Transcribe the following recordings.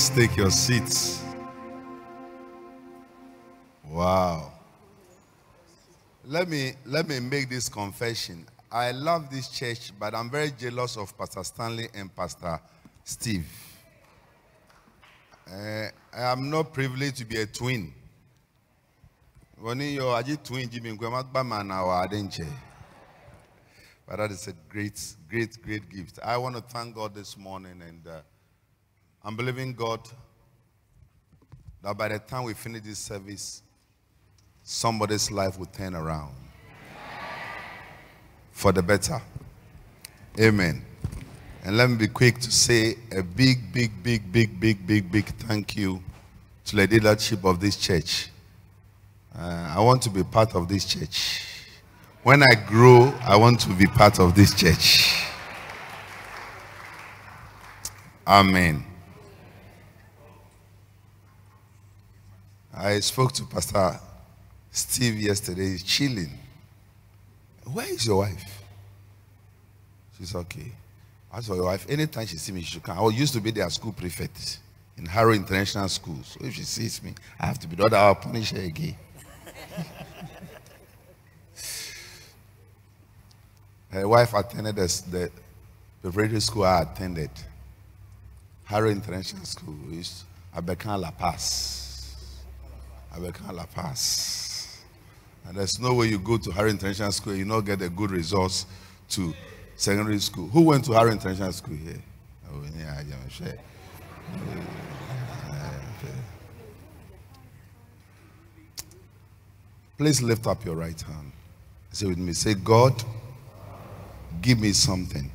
Please take your seats. Wow. Let me let me make this confession. I love this church, but I'm very jealous of Pastor Stanley and Pastor Steve. Uh, I am not privileged to be a twin. When you are a twin, Jimmy, but that is a great, great, great gift. I want to thank God this morning, and uh, I'm believing God that by the time we finish this service, somebody's life will turn around for the better. Amen. And let me be quick to say a big, big, big, big, big, big, big thank you to the leadership of this church. Uh, I want to be part of this church. When I grow, I want to be part of this church. Amen. I spoke to Pastor Steve yesterday. He's chilling. Where is your wife? She's okay. As for your wife, anytime she sees me, she come. I used to be their school prefect in Harrow International School. So if she sees me, I have to be the other. I'll punish her again. her wife attended the, the, radio school I attended. Harrow International School. Abeka Lapaz. Abeka Lapaz. And there's no way you go to Harrow International School, you not get a good results to secondary school. Who went to Harrow International School here? Oh, yeah, I'm sure. Please lift up your right hand. Say with me, say, God, give me something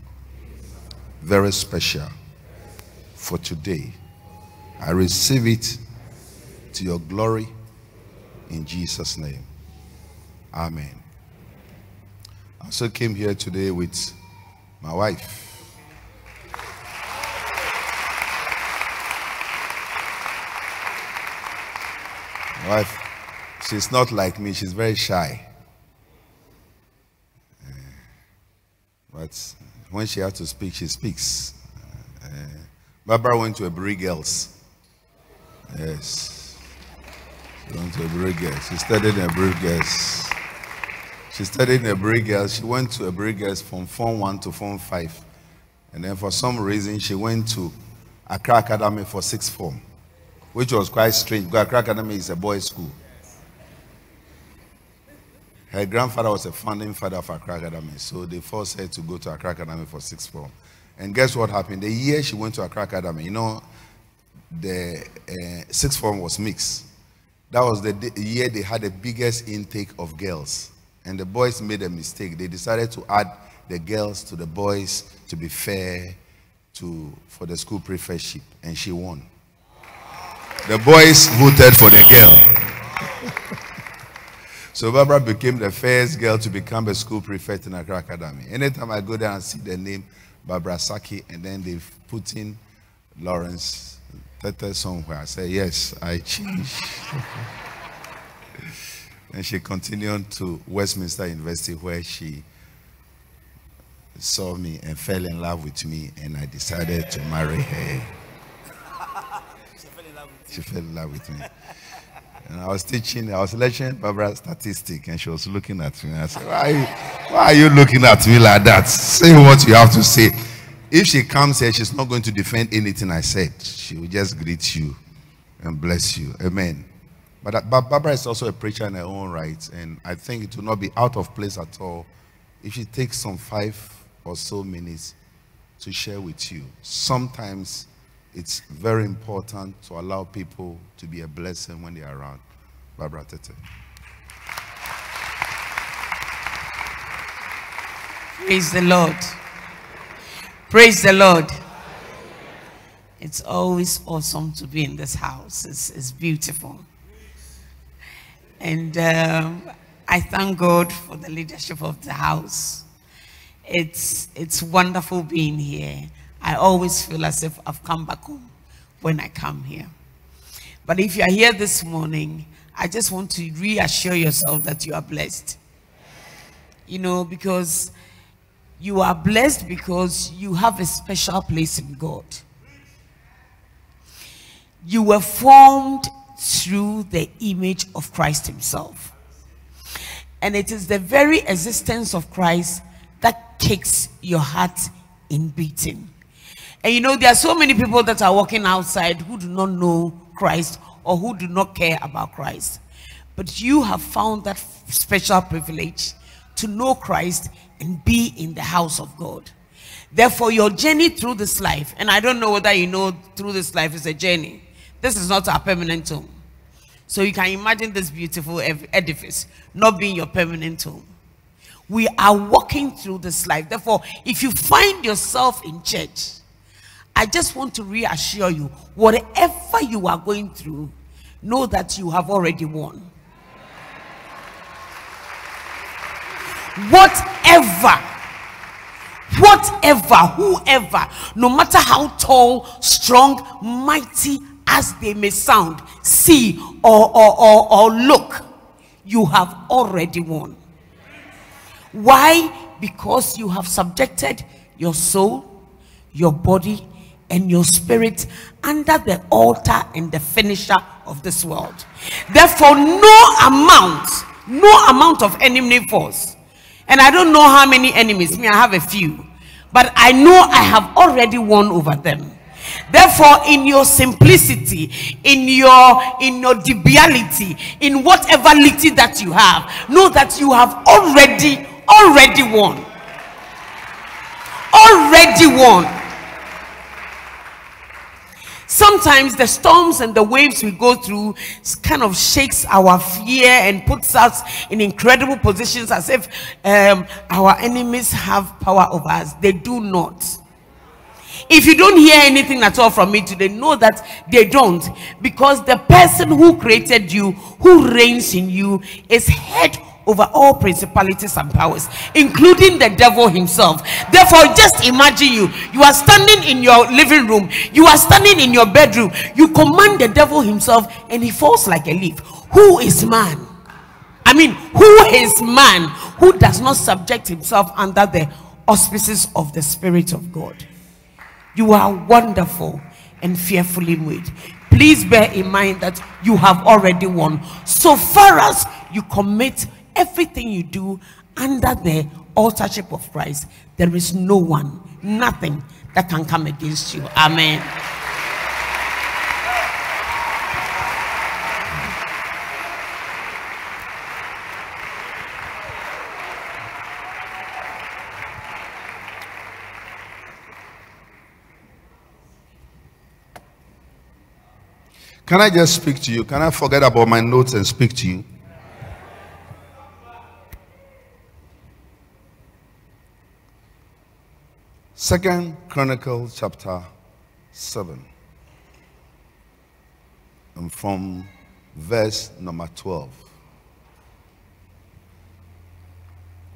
very special for today. I receive it to your glory in Jesus' name. Amen. I also came here today with my wife. My wife, she's not like me, she's very shy. Uh, but when she has to speak, she speaks. Uh, Barbara went to Aburi Girls. Yes. She to. She studied in Aburi Girls. She studied in Aburi Girls. She went to Aburi Girls from Form 1 to Form 5. And then for some reason, she went to Accra Academy for sixth form, which was quite strange because Accra Academy is a boys' school. Her grandfather was a founding father of Accra Academy, so they forced her to go to Accra Academy for sixth form. And guess what happened? The year she went to Accra Academy, you know, the uh, sixth form was mixed. That was the year they had the biggest intake of girls and the boys made a mistake. They decided to add the girls to the boys to be fair to for the school prefectship, and she won. The boys voted for the girl. so Barbara became the first girl to become a school prefect in Accra Academy. Anytime I go there and see the name Barbara Saki, and then they've put in Lawrence Somewhere, I say, yes, I changed. And she continued to Westminster University where she saw me and fell in love with me and I decided to marry her. she fell in love with She fell in love with me. And I was teaching, I was lecturing Barbara statistics, and she was looking at me. I said, why, why are you looking at me like that? Say what you have to say. If she comes here, she's not going to defend anything I said. She will just greet you and bless you. Amen. But, uh, but Barbara is also a preacher in her own right, and I think it will not be out of place at all if she takes some five or so minutes to share with you. Sometimes it's very important to allow people to be a blessing when they are around. Barbara Tetteh. Praise the Lord. Praise the Lord. It's always awesome to be in this house. It's, it's beautiful. And um, I thank God for the leadership of the house. It's, it's wonderful being here. I always feel as if I've come back home when I come here. But if you are here this morning, I just want to reassure yourself that you are blessed. You know, because you are blessed because you have a special place in God. You were formed through the image of Christ Himself. And it is the very existence of Christ that kicks your heart in beating. And you know, there are so many people that are walking outside who do not know Christ or who do not care about Christ. But you have found that special privilege to know Christ and be in the house of God. Therefore, your journey through this life, and I don't know whether you know through this life is a journey. This is not our permanent home. So you can imagine this beautiful edifice not being your permanent home. We are walking through this life. Therefore, if you find yourself in church, I just want to reassure you whatever you are going through, know that you have already won. Whatever, whatever, whoever, no matter how tall, strong, mighty as they may sound, see, or, or, or, or look, you have already won. Why? Because you have subjected your soul, your body, and your spirit under the altar and the finisher of this world. Therefore, no amount, no amount of enemy force. And I don't know how many enemies, me, I have a few, but I know I have already won over them. Therefore, in your simplicity, in your in your debility, in whatever little that you have, know that you have already already won. Already won. Sometimes the storms and the waves we go through kind of shakes our fear and puts us in incredible positions as if um, our enemies have power over us. They do not. If you don't hear anything at all from me today, know that they don't. Because the person who created you, who reigns in you, is head over all principalities and powers, including the devil himself. Therefore, just imagine you. You are standing in your living room, you are standing in your bedroom, you command the devil himself, and he falls like a leaf. Who is man? I mean, who is man who does not subject himself under the auspices of the Spirit of God? You are wonderful and fearfully made. Please bear in mind that you have already won. So far as you commit everything you do under the authorship of Christ, there is no one, nothing that can come against you. Amen. Can I just speak to you? Can I forget about my notes and speak to you? Second Chronicle chapter 7 and from verse number 12.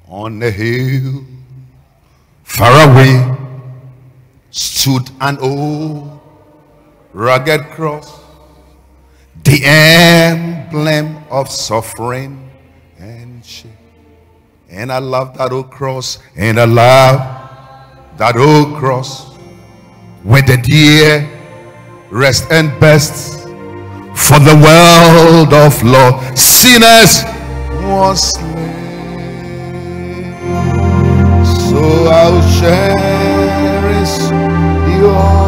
On a hill far away stood an old rugged cross, the emblem of suffering and shame. And I love that old cross, and I love that old cross where the dear rest and best for the world of law sinners was slain so I'll cherish your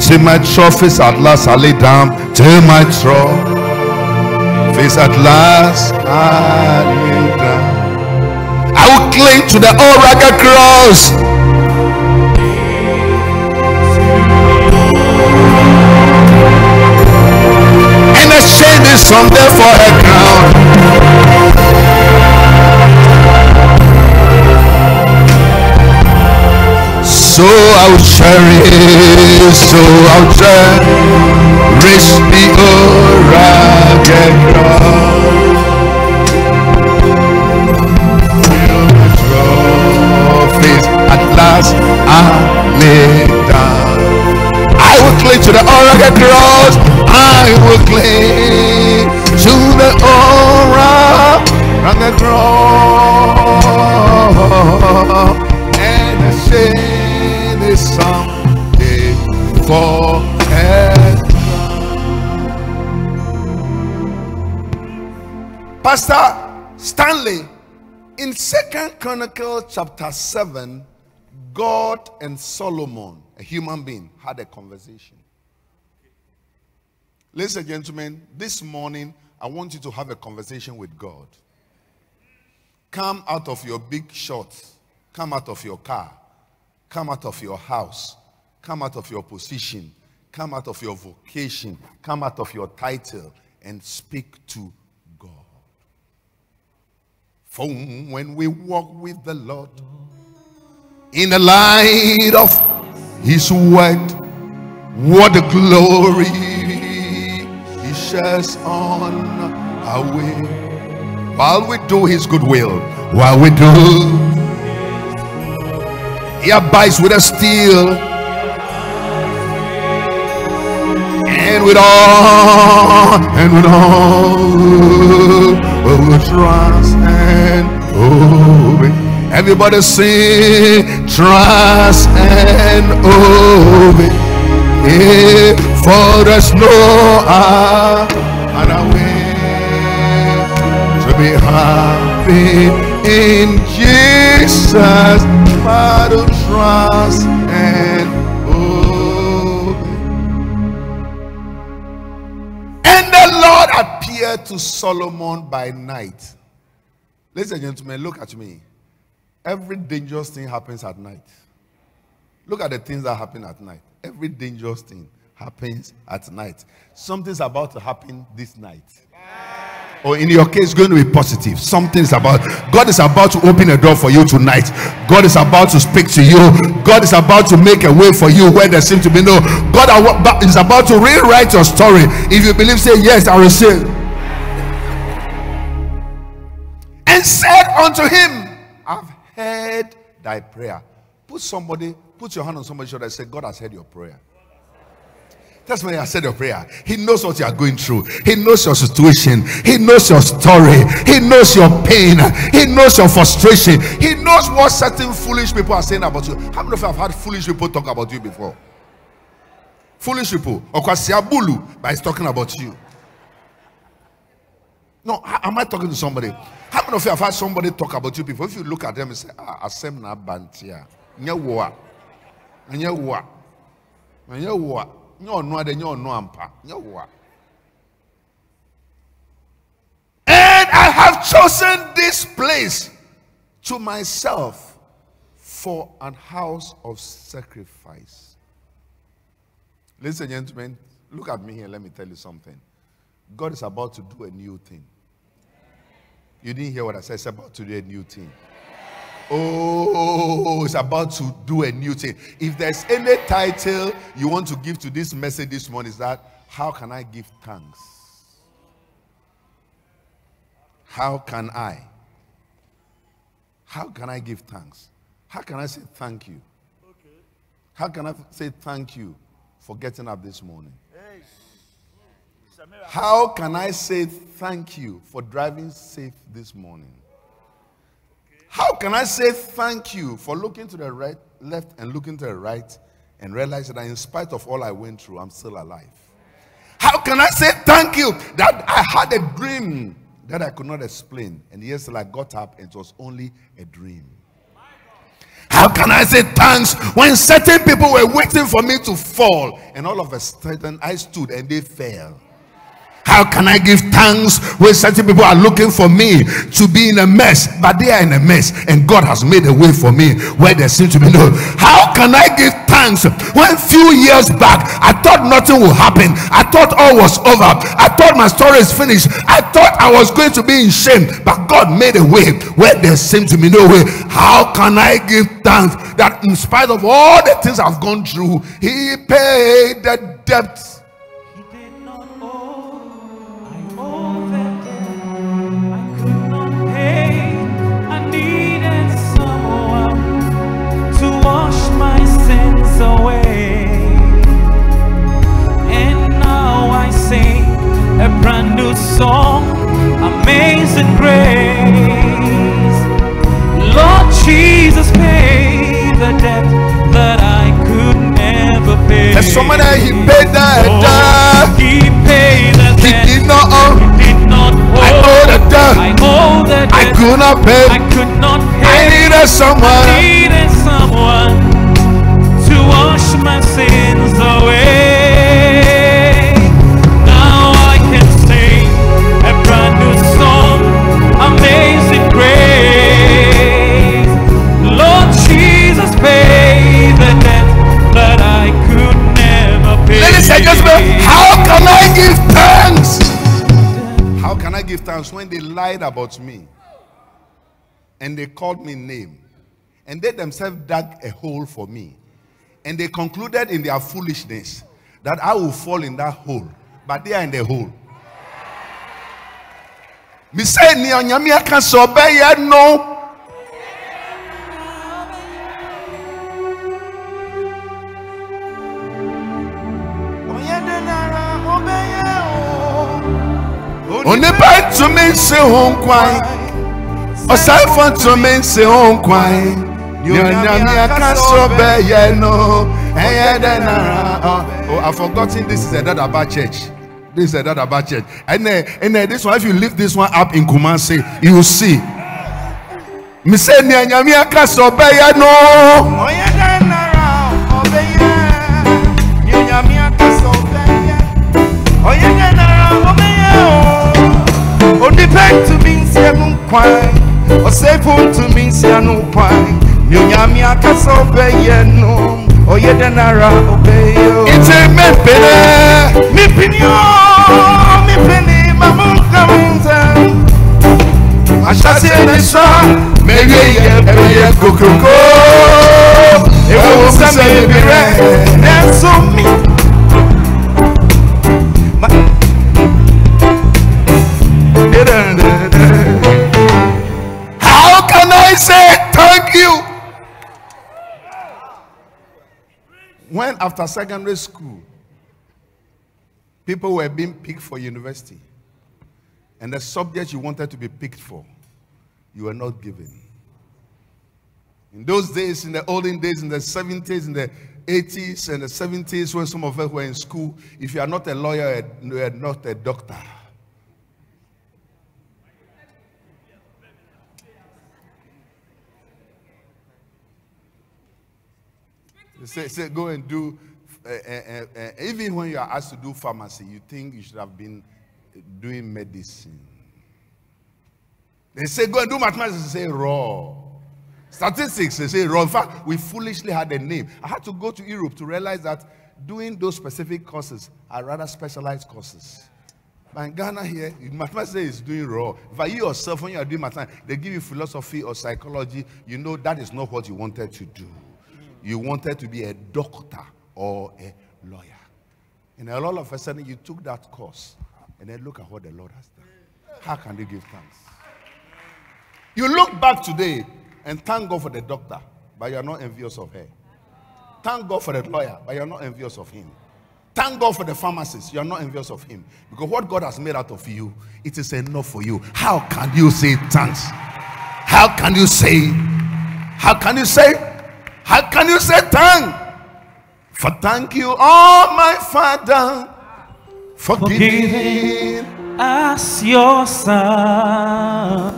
Till my trophies at last I lay down Till my trophies at last I lay I will cling to the old rugged cross. And exchange this there for a crown. So I'll cherish, so I'll cherish the old rugged cross. cross I lay down. I will cling to the rugged cross. I will cling to the rugged cross. And I say this for forever. Pastor Stanley, in Second Chronicle chapter 7, God and Solomon, a human being, had a conversation. Ladies and gentlemen, this morning I want you to have a conversation with God. Come out of your big shorts, come out of your car, come out of your house, come out of your position, come out of your vocation, come out of your title, and speak to God. For when we walk with the Lord in the light of His word, what a glory He shares on our way. While we do His good will, while we do, He abides with us still and with all and with all we trust and obey. Everybody sing, trust and obey. For there's no other way to be happy in Jesus, but trust and obey. And the Lord appeared to Solomon by night. Ladies and gentlemen, look at me. Every dangerous thing happens at night. Look at the things that happen at night. Every dangerous thing happens at night. Something's about to happen this night. Or in your case, going to be positive. Something's about God is about to open a door for you tonight. God is about to speak to you. God is about to make a way for you where there seems to be no. God is about to rewrite your story. If you believe, say yes, I will say. And said unto him, heard thy prayer. Put somebody, put your hand on somebody's shoulder and say, God has heard your prayer. That's why I said your prayer. He knows what you are going through. He knows your situation. He knows your story. He knows your pain. He knows your frustration. He knows what certain foolish people are saying about you. How many of you have had foolish people talk about you before? Foolish people. Okwasiabulu, but he's talking about you. No, am I talking to somebody? How many of you have had somebody talk about you before? If you look at them and say, ah, asem na bantia. Nye woa. Nye woa. Nye woa. Nye ono ade, nye ampa. Nye. And I have chosen this place to myself for an house of sacrifice. Ladies and gentlemen, look at me here. Let me tell you something. God is about to do a new thing. You didn't hear what I said. It's about to do a new thing. Oh, it's about to do a new thing. If there's any title you want to give to this message this morning, is that how can I give thanks? How can I? How can I give thanks? How can I say thank you? How can I say thank you for getting up this morning? How can I say thank you for driving safe this morning? How can I say thank you for looking to the right, left, and looking to the right and realize that in spite of all I went through, I'm still alive? How can I say thank you that I had a dream that I could not explain, and yes, I got up, and it was only a dream? How can I say thanks when certain people were waiting for me to fall, and all of a sudden I stood and they fell? How can I give thanks when certain people are looking for me to be in a mess, but they are in a mess, and God has made a way for me where there seems to be no? How can I give thanks when few years back I thought nothing would happen? I thought all was over. I thought my story is finished. I thought I was going to be in shame, but God made a way where there seemed to be no way. How can I give thanks that in spite of all the things I've gone through, He paid the debt? A brand new song, Amazing Grace. Lord Jesus paid the debt that I could never pay. There's somebody he paid that Oh, debt. He paid the debt. He did not owe. did not I owe. owe the debt. I could not pay. I could not I needed someone. needed How can I give thanks when they lied about me. And they called me name. And they themselves dug a hole for me. And they concluded in their foolishness that I will fall in that hole, but they are in the hole. Me say ni onyame aka sɛ ɔbɛyɛ no. Onipa ntumi nsi ho nkwan ɔsanfo ntumi nsi ho nkwan ni onyame aka sɛ ɔbɛyɛ no ɛyɛ dɛ nara oh, oh i forgotten. This is a dadaba church. This is a dadaba church. And uh, and uh, this one if you lift this one up in kumasi you will see. Me say ni onyame aka sɛ ɔbɛyɛ no Onye dị o. Onipa ntumi nsi ẹnu kwan, ọsẹfo ntumi nsi ẹnu kwan. Ni onyame akasa ọbẹyẹ no. Onye dị nara ọbẹyẹ o. nti mepene Mi pini o, mi pini mamu nkamu nsẹm. Ahyase ni sọ, mewie yɛ ɛbɛyɛ kokroko ewu sẹ mi bi rẹ, n'ẹnso mi. How can I say thank you? When after secondary school, people were being picked for university, and the subject you wanted to be picked for, you were not given. In those days, in the olden days, in the 70s, in the 80s, and the 70s, when some of us were in school, if you are not a lawyer, you are not a doctor. Say, say go and do, uh, uh, uh, even when you are asked to do pharmacy, you think you should have been doing medicine. They say go and do mathematics, they say raw. Statistics, they say raw. In fact, we foolishly had a name. I had to go to Europe to realize that doing those specific courses are rather specialized courses. But in Ghana here, mathematics is doing raw. If you yourself, when you are doing mathematics, they give you philosophy or psychology, you know that is not what you wanted to do. You wanted to be a doctor or a lawyer. And a lot of a sudden, you took that course, and then look at what the Lord has done. How can you give thanks? You look back today and thank God for the doctor, but you are not envious of her. Thank God for the lawyer, but you are not envious of him. Thank God for the pharmacist, you are not envious of him. Because what God has made out of you, it is enough for you. How can you say thanks? How can you say? How can you say? How can you say thank? For thank you, oh my Father, for giving. as your son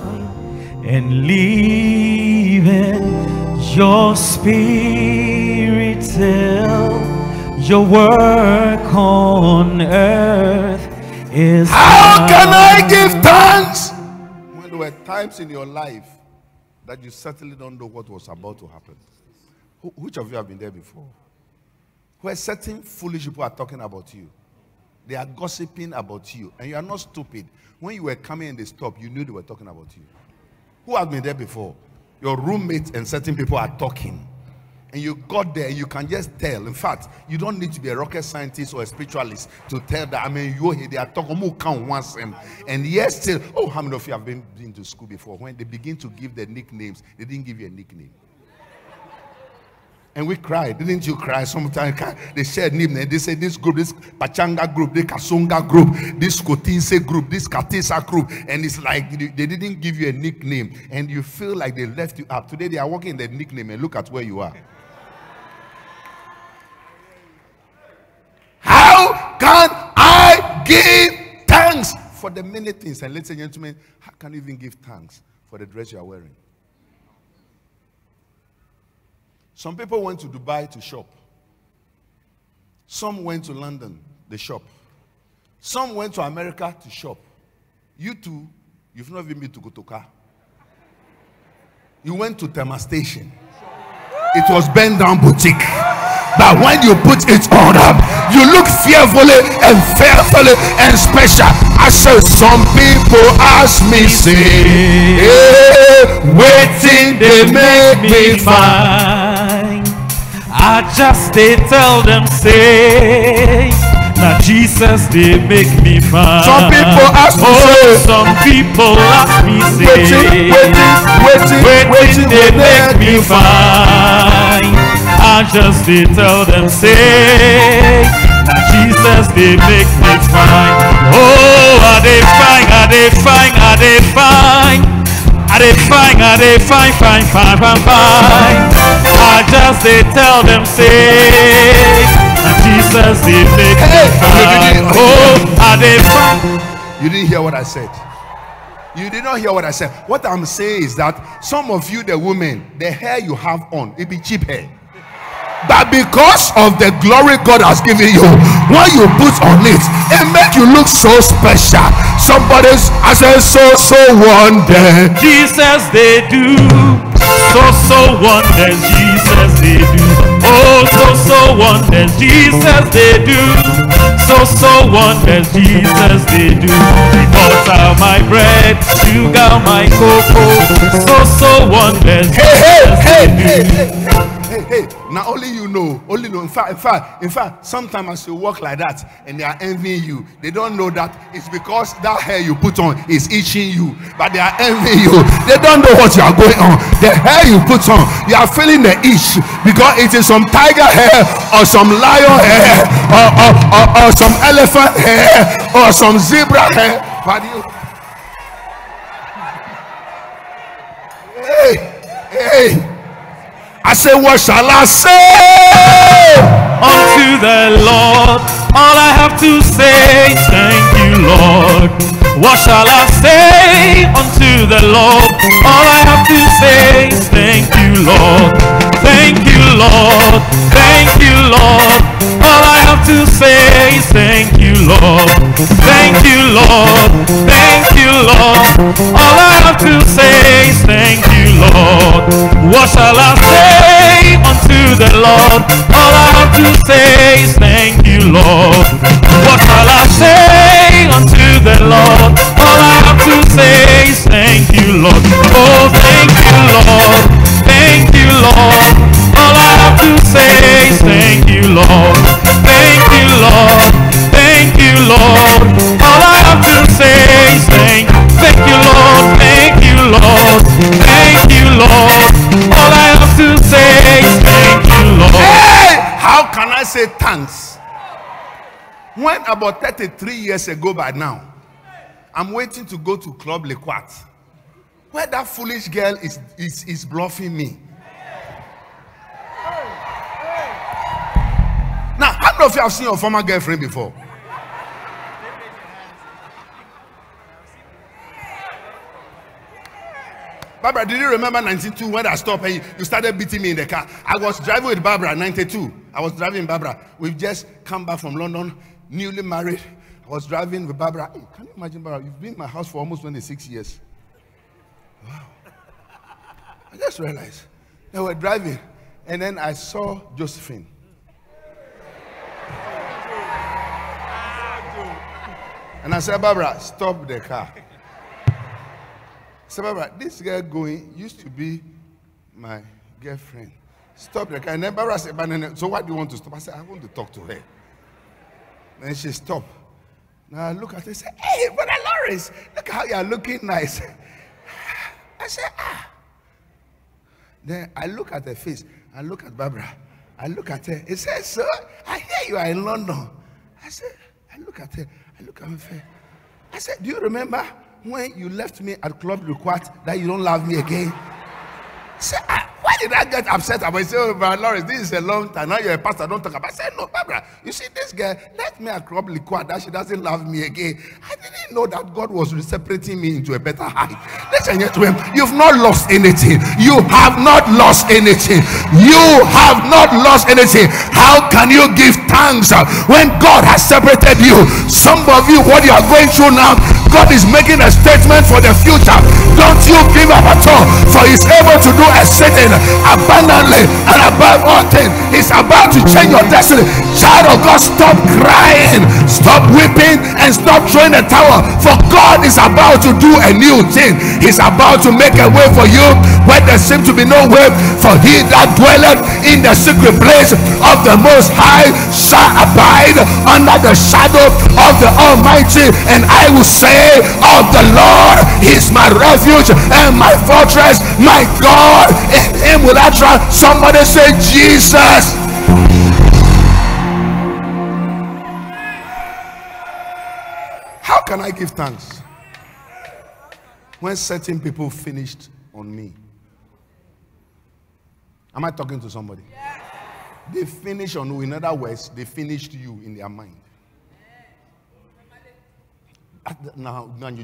and leaving your spirit till your work on earth is How can I give thanks? When there were times in your life that you certainly don't know what was about to happen. Who- which of you have been there before? Where certain foolish people are talking about you. They are gossiping about you. And you are not stupid. When you were coming and they stopped, you knew they were talking about you. Who has been there before? Your roommate and certain people are talking. And you got there, you can just tell. In fact, you don't need to be a rocket scientist or a spiritualist to tell that. I mean, you here, they are talking more count once and and yes, still. Oh, how many of you have been, been to school before? When they begin to give the nicknames, they didn't give you a nickname. And we cried, didn't you cry? Sometimes they shared name they said this group, this Pachanga group, this Kasonga group, this Kotise group, this Katisa group, and it's like they they didn't give you a nickname, and you feel like they left you up. Today they are working the nickname, and look at where you are. How can I give thanks for the many things? And ladies and gentlemen, how can you even give thanks for the dress you are wearing. Some people went to Dubai to shop. Some went to London, they shop. Some went to America to shop. You too, you've not even been to Kotoka. You went to Tema Station. It was bend down boutique. But when you put it on, um, you look fearfully and fearfully and special. I said, some people ask me, say, hey, waiting, they make me fine. I just they tell them say now Jesus they make me fine. Some people ask me, oh, say, some people ask me Waiting, say waiting, waiting, waiting they make me fine. I just they tell them say now Jesus they make me fine. Oh, are they fine? Are they fine? Are they fine? Are they fine? Are they fine? Fine, fine, fine, fine. I just they tell them say now Jesus they make me Hey, didn't- Oh, are they fine? You didn't hear what I said. You did not hear what I said. What I'm saying is that some of you, the women, the hair you have on, it be cheap hair. But because of the glory God has given you, when you put on it, it make you look so special. Somebody's I said so so wonder. Jesus they do so so wonders Jesus they do. Oh so so wonders Jesus they do. So so wonders Jesus they do. The butter my bread sugar my cocoa. So so wonders Hey, hey, Jesus hey, they hey, do. Hey. Now only you know. Only know. In fact, in fact, in fact, sometimes as you walk like that and they are envying you, they don't know that it's because that hair you put on is itching you, but they are envying you. They don't know what you are going on. The hair you put on, you are feeling the itch because it is some tiger hair or some lion hair or, or, or, or some elephant hair or some zebra hair. But you, hey, hey. I say, what shall I say? unto the Lord. All I have to say thank you, Lord. What shall I say unto the Lord? All I have to say is thank you, Lord. Thank you, Lord. Thank you, Lord. All I have to say is thank you, Lord. Thank you, Lord. Thank you, Lord. All I have to say is thank you, Lord. What shall I say unto the Lord? All I have to say is thank you, Lord. What shall I say unto the Lord? All I have to say is thank you, Lord. Oh, thank you, Lord. Thank you, Lord. All I have to say is thank you, Lord. Thank you, Lord. Thank you, Lord. Thank Thank you, Lord. Thank you, Lord. Thank you, Lord. All I have to say is thank you, Lord. Hey, how can I say thanks? When about 33 years ago by now, I'm waiting to go to Club Lequat, where that foolish girl is, is, is bluffing me. Now, how many of you have seen your former girlfriend before? Barbara, did you remember 92 when I stopped and you, started beating me in the car? I was driving with Barbara, 92. I was driving Barbara. We've just come back from London, newly married. I was driving with Barbara. Can you imagine, Barbara? You've been in my house for almost 26 years. Wow. I just realized they were driving, and then I saw Josephine. And I said, Barbara, stop the car. Barbara, this girl going used to be my girlfriend. Stop the car. And then Barbara said, "But so why do you want to stop? I said, I want to talk to her. Then she stopped. Now I look at her and say, Hey, Brother Lawrence, look how you are looking nice. I said, Ah. Then I look at her face. I look at Barbara. I look at her. It says, Sir, I hear you are in London. I said, I look at her. I look at her. I said, Do you remember when you left me at Club Requat that you don't love me again? Said, ah, Why did I get upset about it? Say, oh, Brother Lawrence, this is a long time. Now you're a pastor, don't talk about it. Said, no, Barbara, you see this girl, let me at Club liquid that she doesn't love me again. I didn't know that God was separating me into a better height. Listen here to him. You've not lost anything. You have not lost anything. You have not lost anything. How can you give thanks uh, when God has separated you? Some of you, what you are going through now, God is making a statement for the future. Don't you give up at all, for He's able to do a exceeding abundantly and above all things. He's about to change your destiny. Child of God, stop crying, stop weeping, and stop throwing the towel. For God is about to do a new thing. He's about to make a way for you where there seems to be no way. For he that dwelleth in the secret place of the Most High shall abide under the shadow of the Almighty. And I will say of the Lord, He is my refuge and my fortress, my God. In Him will I trust. Somebody say, Jesus. How can I give thanks when certain people finished on me? Am I talking to somebody? They finish on you. In other words, they finished you in their mind.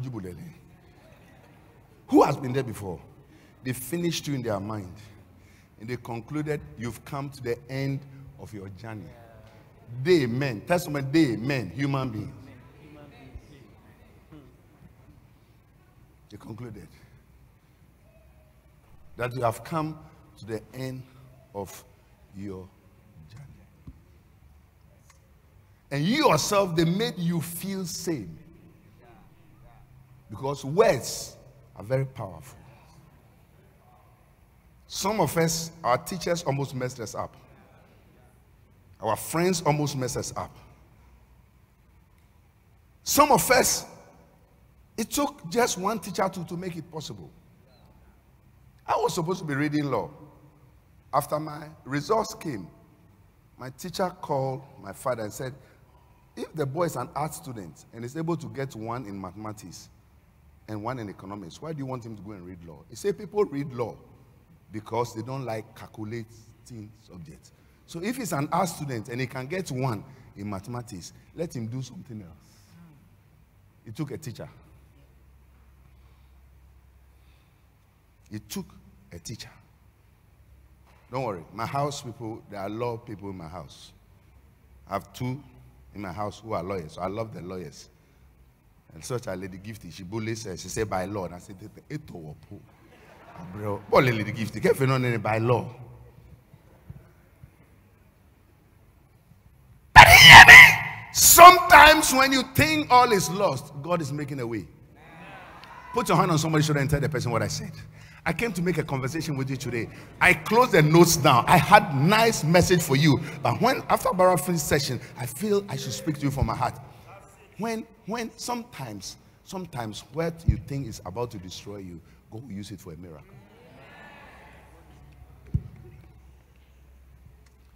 Jubulele. Who has been there before? They finished you in their mind. And they concluded you've come to the end of your journey. They men, testament, they men, human beings. They concluded that you have come to the end of your journey. And you yourself, they made you feel same. Because words are very powerful. Some of us, our teachers almost messed us up. Our friends almost messed us up. Some of us, it took just one teacher to, to make it possible. I was supposed to be reading law. After my results came, my teacher called my father and said, if the boy is an art student and is able to get one in mathematics and one in economics, why do you want him to go and read law? He said people read law because they don't like calculating subjects. So if he's an art student and he can get one in mathematics, let him do something else. He took a teacher. He took a teacher. Don't worry, my house people, there are law people in my house. I have two in my house who are lawyers. So I love the lawyers. And such a lady gifty, she her. She said by law. And I said, Eto wopo. Bro, what lady gifty? Get phenomenon by law. Sometimes when you think all is lost, God is making a way. Put your hand on somebody's shoulder and tell the person what I said. I came to make a conversation with you today. I closed the notes down. I had nice message for you, but when after Bara finished session, I feel I should speak to you from my heart. When when sometimes sometimes what you think is about to destroy you, go use it for a miracle.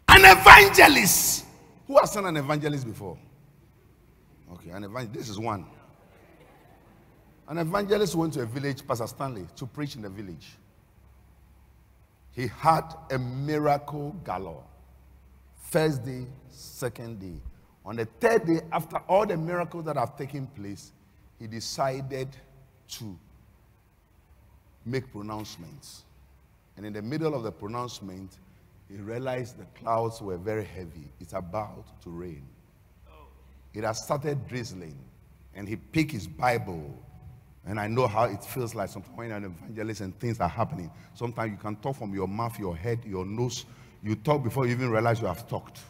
An evangelist. Who has seen an evangelist before? Okay, an evangelist. This is one. An evangelist went to a village, Pastor Stanley, to preach in the village. He had a miracle galore. First day, second day. On the third day, after all the miracles that have taken place, he decided to make pronouncements. And in the middle of the pronouncement, he realized the clouds were very heavy. It's about to rain. It has started drizzling. And he picked his Bible and I know how it feels like sometimes when you're an evangelist and things are happening. Sometimes you can talk from your mouth, your head, your nose. You talk before you even realize you have talked.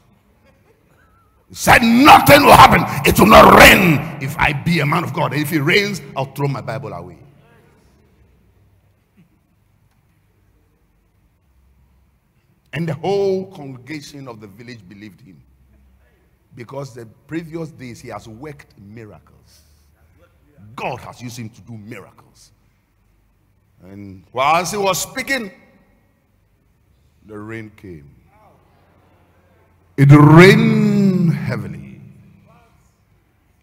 Said nothing will happen. It will not rain if I be a man of God. And if it rains, I'll throw my Bible away. And the whole congregation of the village believed him. Because the previous days he has worked miracles. God has used him to do miracles. And whilst he was speaking, the rain came. It rained heavily.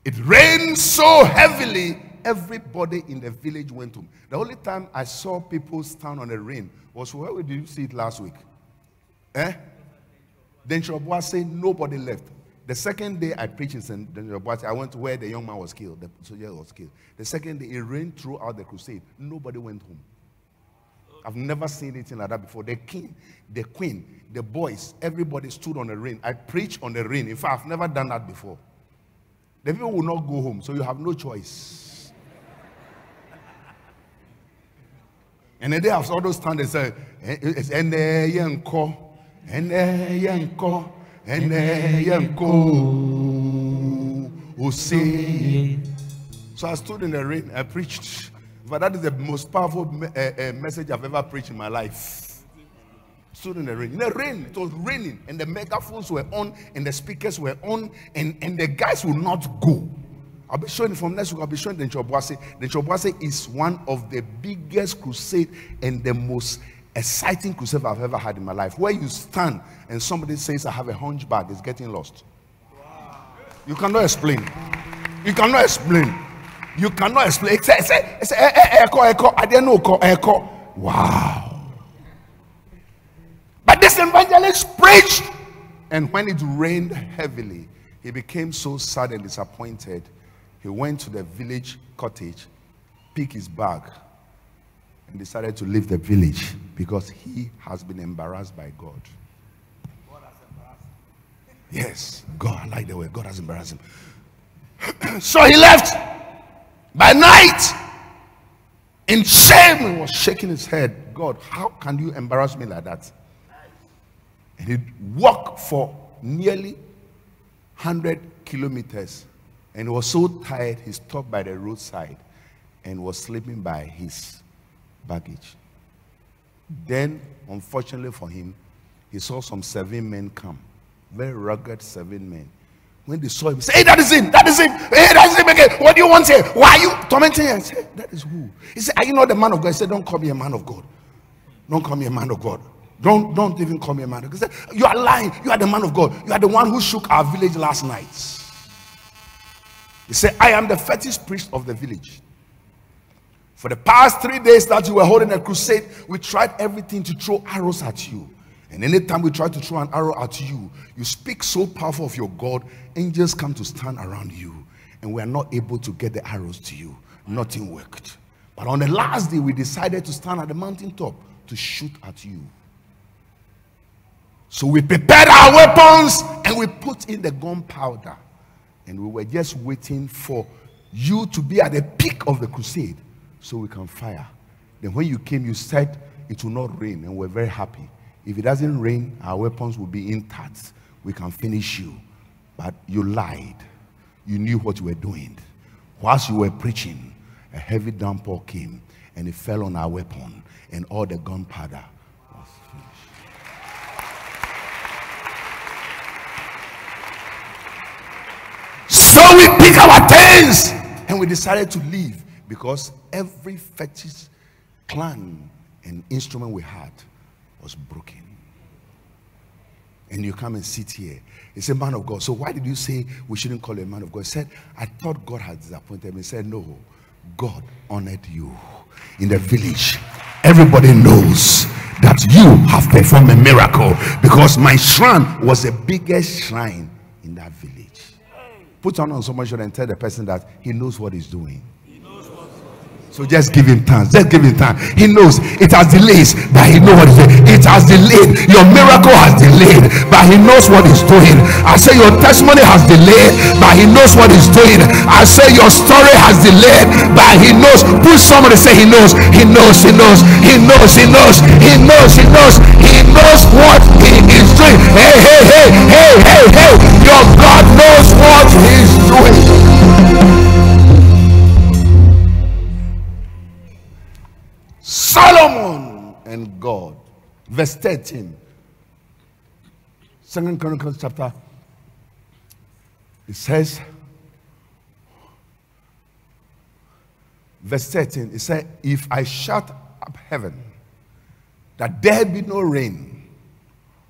It rained so heavily everybody in the village went home. The only time I saw people stand on the rain was where did you see it last week? Eh? Then Shobwa said nobody left. The second day I preached in St. I went to where the young man was killed, the soldier was killed. The second day it rained throughout the crusade. Nobody went home. I've never seen anything like that before. The king, the queen, the boys, everybody stood on the rain. I preached on the rain. In fact, I've never done that before. The people will not go home, so you have no choice. And then they have all those stand and say, eh, eh, eh, it's and yanko, and yanko, and yanko. Ose. So I stood in the rain, I preached. But that is the most powerful me- uh, uh, message I've ever preached in my life. Stood in the rain. In the rain, it was raining, and the megaphones were on, and the speakers were on, and, and the guys will not go. I'll be showing from next week. I'll be showing the Chobwase. The Chobwase is one of the biggest crusade and the most exciting crusade I've ever had in my life. Where you stand and somebody says, I have a hunchback, it's getting lost. You cannot explain. You cannot explain. You cannot explain. It's, eh, eh, echo, echo. I didn't know, echo. Wow. But this evangelist preached. And when it rained heavily, he became so sad and disappointed. He went to the village cottage, picked his bag, and decided to leave the village because he has been embarrassed by God. God has embarrassed Yes, God, I like the way God has embarrassed him. so he left. By night, in shame, he was shaking his head. God, how can you embarrass me like that? And he walked for nearly 100 kilometers and was so tired he stopped by the roadside and was sleeping by his baggage. Then, unfortunately for him, he saw some seven men come, very rugged seven men. When they saw him, say, Hey, that is him, that is him, hey, that is him again. What do you want here? Why are you tormenting him? I said, That is who? He said, Are you not the man of God? He said, Don't call me a man of God. Don't call me a man of God. Don't, don't even call me a man of God. He said, You are lying. You are the man of God. You are the one who shook our village last night. He said, I am the fetish priest of the village. For the past three days that you were holding a crusade, we tried everything to throw arrows at you. And anytime we try to throw an arrow at you, you speak so powerful of your God, angels come to stand around you. And we are not able to get the arrows to you. Nothing worked. But on the last day, we decided to stand at the mountaintop to shoot at you. So we prepared our weapons and we put in the gunpowder. And we were just waiting for you to be at the peak of the crusade so we can fire. Then when you came, you said it will not rain, and we're very happy. If it doesn't rain, our weapons will be intact. We can finish you. But you lied. You knew what you were doing. Whilst you were preaching, a heavy downpour came and it fell on our weapon, and all the gunpowder was finished. So we pick our tents and we decided to leave because every fetish clan and instrument we had was broken. And you come and sit here. It's a man of God. So why did you say we shouldn't call him a man of God? He said, I thought God had disappointed me. He said, No, God honored you in the village. Everybody knows that you have performed a miracle because my shrine was the biggest shrine in that village. Put on on someone's shoulder and tell the person that he knows what he's doing. So just give him time. Just give him time. He knows it has delays, but he knows what he's doing. It has delayed. Your miracle has delayed, but he knows what he's doing. I say your testimony has delayed, but he knows what he's doing. I say your story has delayed, but he knows. Put somebody say he knows. He knows. He knows. He knows. He knows. He knows. He knows. He knows what he is doing. Hey, hey, hey, hey, hey, hey. Your God knows what he's doing. Solomon and God. Verse 13. Second Chronicles chapter. It says, verse 13, it said, If I shut up heaven, that there be no rain,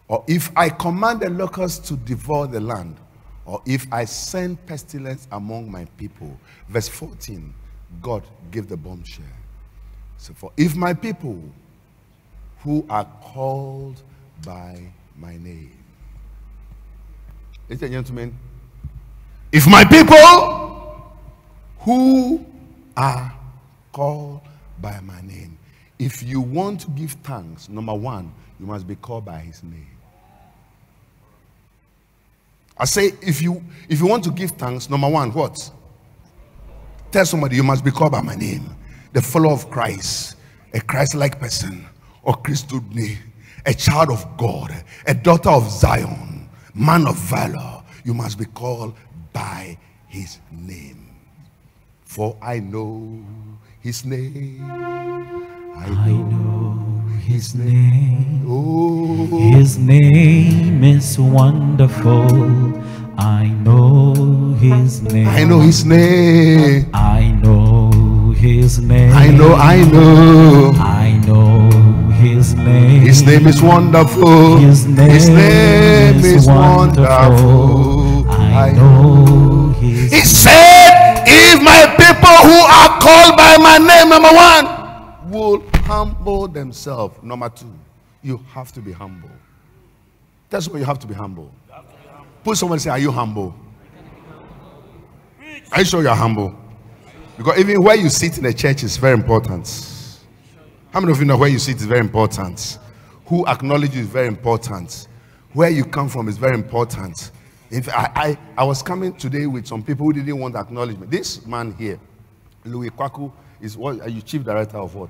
or if I command the locusts to devour the land, or if I send pestilence among my people. Verse 14, God gave the bombshell. So for if my people who are called by my name. Ladies and gentlemen, if my people who are called by my name, if you want to give thanks, number one, you must be called by his name. I say, if you if you want to give thanks, number one, what? Tell somebody you must be called by my name. The follower of Christ, a Christ-like person, or Christudne, a child of God, a daughter of Zion, man of valor. You must be called by his name. For I know his name. I I know his name. Oh, His name is wonderful. I know his name. I know his name. I know his name. I know, I know. I know his name. His name is wonderful. His name, name is wonderful. I know his He said, if my people who are called by my name, number one, will humble themselves. Number two, you have to be humble. That's why you have to be humble. Put someone and say, Are you humble? Are you sure you're humble? Because even where you sit in the church is very important. How many of you know where you sit is very important? Who acknowledges is very important. Where you come from is very important. If I, I, I was coming today with some people who didn't want acknowledgement. This man here, Louis Kwaku, is what are you chief director of what?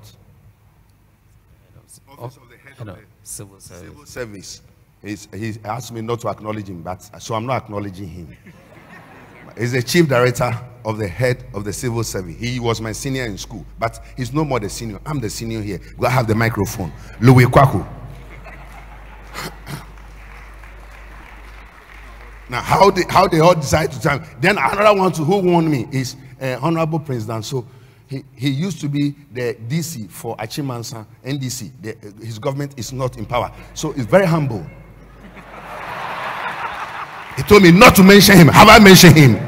Office of the head of the civil service. civil service. He's, he asked me not to acknowledge him, but so I'm not acknowledging him. He's the chief director of the head of the civil service. He was my senior in school, but he's no more the senior. I'm the senior here. Go have the microphone. Louis Kwaku. now, how they how they all decide to time? Then another one to who warned me is uh, Honorable President. So he, he used to be the DC for Achimansa NDC. The, his government is not in power, so he's very humble. He told me not to mention him. Have I mentioned him?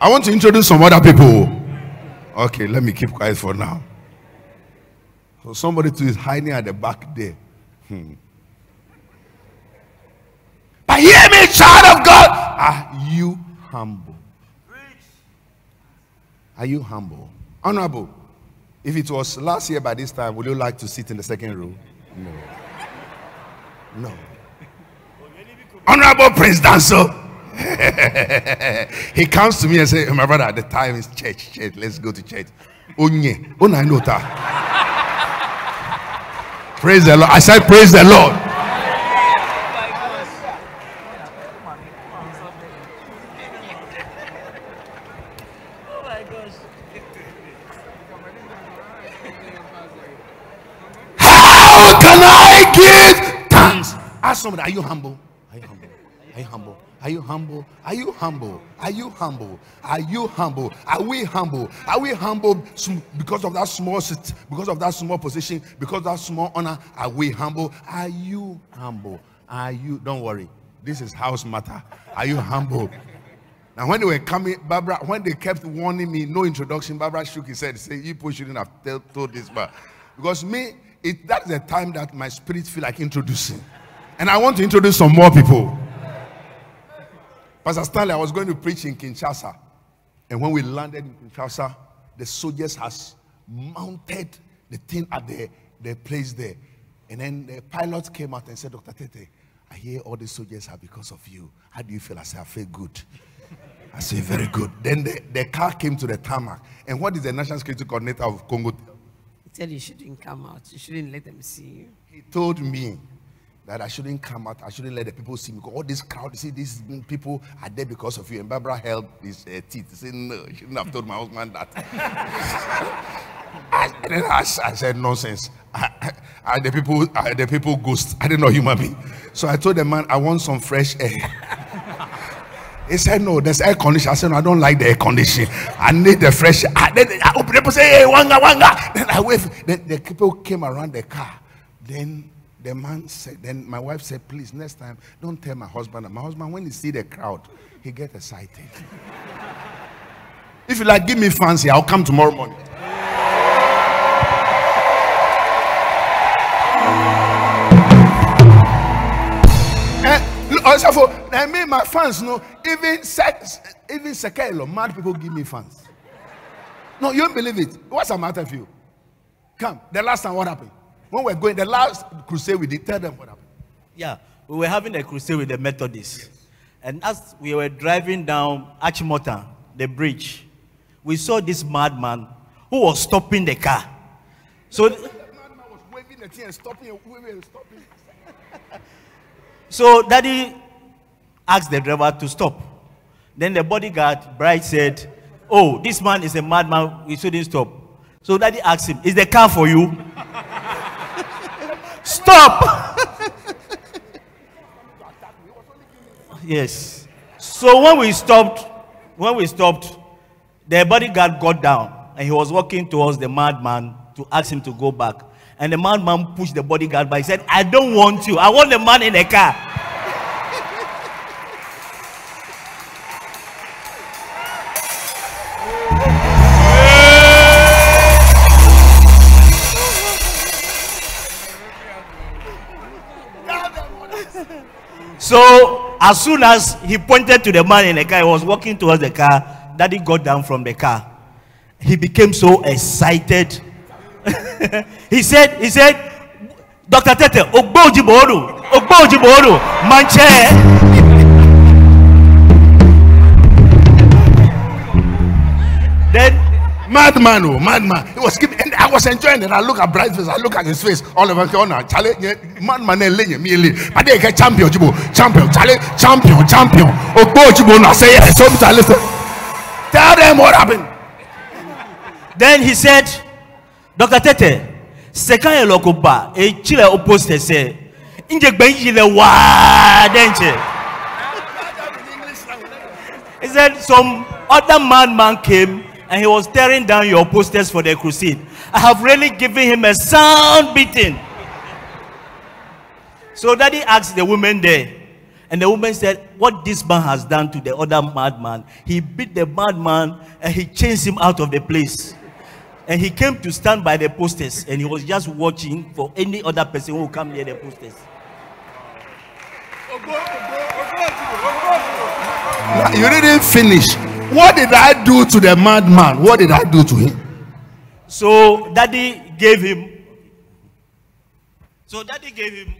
I want to introduce some other people. Okay, let me keep quiet for now. So somebody too is hiding at the back there. Hmm. But hear me, child of God. Are you humble? Are you humble? Honorable. If it was last year by this time, would you like to sit in the second row? No. No. Honorable Prince Danso. he comes to me and says, My brother, the time is church. church. Let's go to church. Onye. Praise the Lord. I said, Praise the Lord. How can I give thanks? Ask somebody, are you humble? Are you humble? Are you humble? Are you humble? Are you humble? Are you humble? Are you humble? Are we humble? Are we humble because of that small sit, because of that small position, because that small honor? Are we humble? Are you humble? Are you? Don't worry. This is house matter. Are you humble? Now, when they were coming, Barbara, when they kept warning me, no introduction, Barbara shook his head, Say, You people shouldn't have told this, but because me, it, that's the time that my spirit feel like introducing. And I want to introduce some more people. Pastor Stanley, I was going to preach in Kinshasa. And when we landed in Kinshasa, the soldiers has mounted the thing at the, the place there. And then the pilot came out and said, Dr. Tetteh, I hear all the soldiers are because of you. How do you feel? I said, I feel good. I say, very good. Then the, the car came to the tarmac. And what is the national security coordinator of Congo? He said you shouldn't come out. You shouldn't let them see you. He told me that I shouldn't come out. I shouldn't let the people see me. Because all this crowd, you see, these people are there because of you. And Barbara held his uh, teeth. He said, no, you shouldn't have told my husband that. I, then I, I said, nonsense. I, I, the people, I, the people ghost. I didn't know human being. So I told the man, I want some fresh air. He said, No, there's air condition. I said, No, I don't like the air condition. I need the fresh air. I, then I opened say, Hey, wanga, wanga. Then I waved. Then the people came around the car. Then The man said, then my wife said, please, next time, don't tell my husband. My husband, when he see the crowd, he get excited. if you like, give me fancy, I'll come tomorrow morning. Eh, also for I mean my fans know even sex, even Sekelo, mad people give me fans. No, you don't believe it. What's the matter with you? Come. The last time, what happened? When we're going, the last crusade we did, tell them what happened. Yeah, we were having a crusade with the Methodists. And as we were driving down Achimota, the bridge, we saw this madman who was stopping the car. So, The madman was waving the thing and stopping, waving and stopping. so daddy asked the driver to stop. Then the bodyguard, Bright, said, Oh, this man is a madman, we shouldn't stop. So daddy asked him, Is the car for you? stop! yes. So when we stopped, when we stopped, the bodyguard got down and he was walking towards the madman to ask him to go back. And the madman pushed the bodyguard back. He said, I don't want you. I want the man in the car. So as soon as he pointed to the man in the car, he was walking towards the car. Daddy got down from the car. He became so excited. he said, he said, Dr. Tetteh, Ogbo Ojiboru, Ogbo Ojiboru, Manche. then Madman, oh, madman. He was keeping, and I was enjoying it. I look at Bright's face, I look at his face. All of us, oh, no, Charlie, yeah, madman, eh, lenye, me, le. But they get champion, Jibo, champion, Charlie, champion, champion. Oh, go, Jibo, now say yes. So, Charlie, tell them what happened. Then he said, Dr. Tetteh, sekan ye loko ba, e chile opposite se, inje gben yile wa denche. He said, some other madman came and he was tearing down your posters for the crusade. I have really given him a sound beating. So daddy asked the woman there, and the woman said, What this man has done to the other madman, he beat the madman and he chased him out of the place. And he came to stand by the posters and he was just watching for any other person who come near the posters. You didn't finish. What did I do to the madman? What did I do to him? So daddy gave him. So daddy gave him.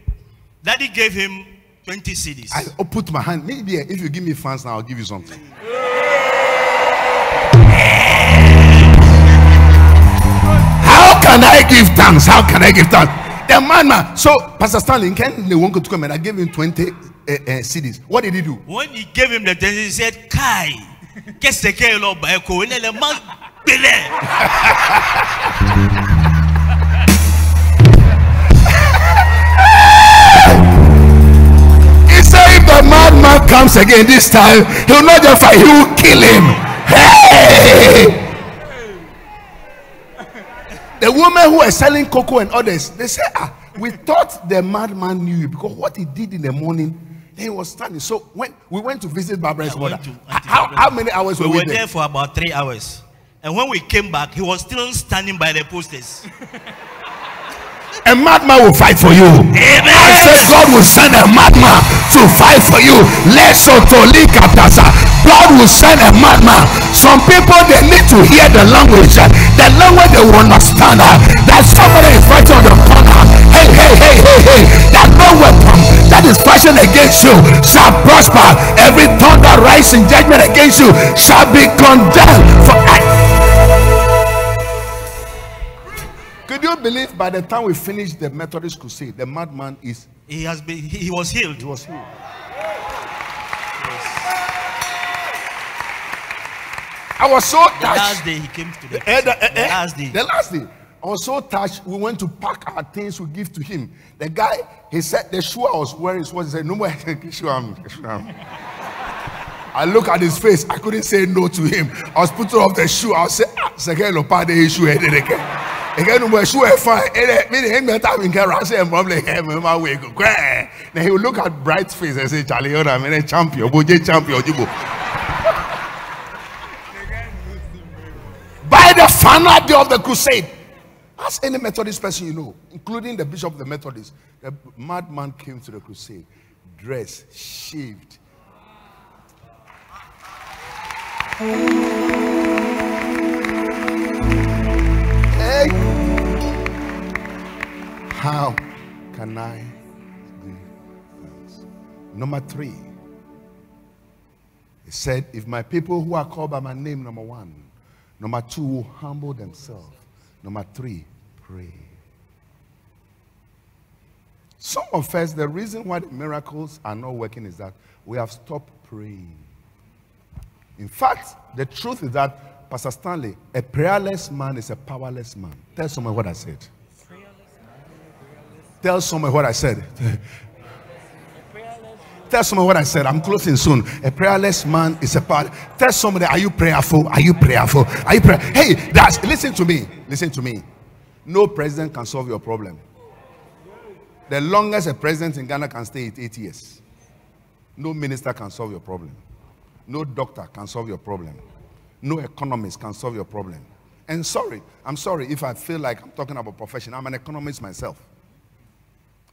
Daddy gave him 20 CDs. I put my hand. Maybe if you give me fans now, I'll give you something. How can I give thanks? How can I give thanks? The man, man. So, Pastor Stanley, can they won't go to come and I gave him 20 uh, uh, CDs. What did he do? when he gave him the 20, he said, Kai, He said, if the madman comes again this time, he will not just fight, he will kill him. Hey! The women who were selling cocoa and others, they said, ah, we thought the madman knew you because what he did in the morning, then he was standing. So when we went to visit Barbara's I mother, to- h- went to how, how many hours We were we were there? there for about three hours. And when we came back, he was still standing by the posters. A madman will fight for you. Amen. I said God will send a madman to fight for you. God will send a madman. Some people they need to hear the language. Uh, The language they will understand. uh, That somebody is fighting on the corner. Hey, hey, hey, hey, hey. That no weapon that is fashioned against you shall prosper. Every tongue that rises in judgment against you shall be condemned. For I Could you believe by the time we finished the Methodist crusade, the madman is He has been he, he was healed. he was healed. I was so touched. The last day he came to the, Eh, the, eh, the eh, last day. the last day. I was so touched. We went to pack our things we give to him. The guy, he said, the shoe I was wearing what he said, no more shoe. I'm- shoe I'm." I look at his face. I couldn't say no to him. I was putting off the shoe. I was saying, ah, second shoe. eh, eh, eh, eh." Again, we sure fine. And me him that time in Karasi and probably him my way go. Then he will look at bright face and say, Charlie, you're a champion, Boje champion, final day of the crusade, ask any Methodist person you know, including the bishop of the Methodist, the madman came to the crusade, dressed, shaved. Hey, how can I give thanks? Number three, he said, If my people who are called by my name, number one, number two, humble themselves, number three, pray. Some of us, the reason why the miracles are not working is that we have stopped praying. In fact, the truth is that, Pastor Stanley, a prayerless man is a powerless man. Tell someone what I said. Tell someone what I said. Tell someone what I said. I'm closing soon. A prayerless man is a power. Tell somebody, are you prayerful? Are you prayerful? Are you pray? Hey, that's listen to me. Listen to me. No president can solve your problem. The longest a president in Ghana can stay is eight years. No minister can solve your problem. No doctor can solve your problem. No economist can solve your problem. And sorry, I'm sorry if I feel like I'm talking about profession. I'm an economist myself.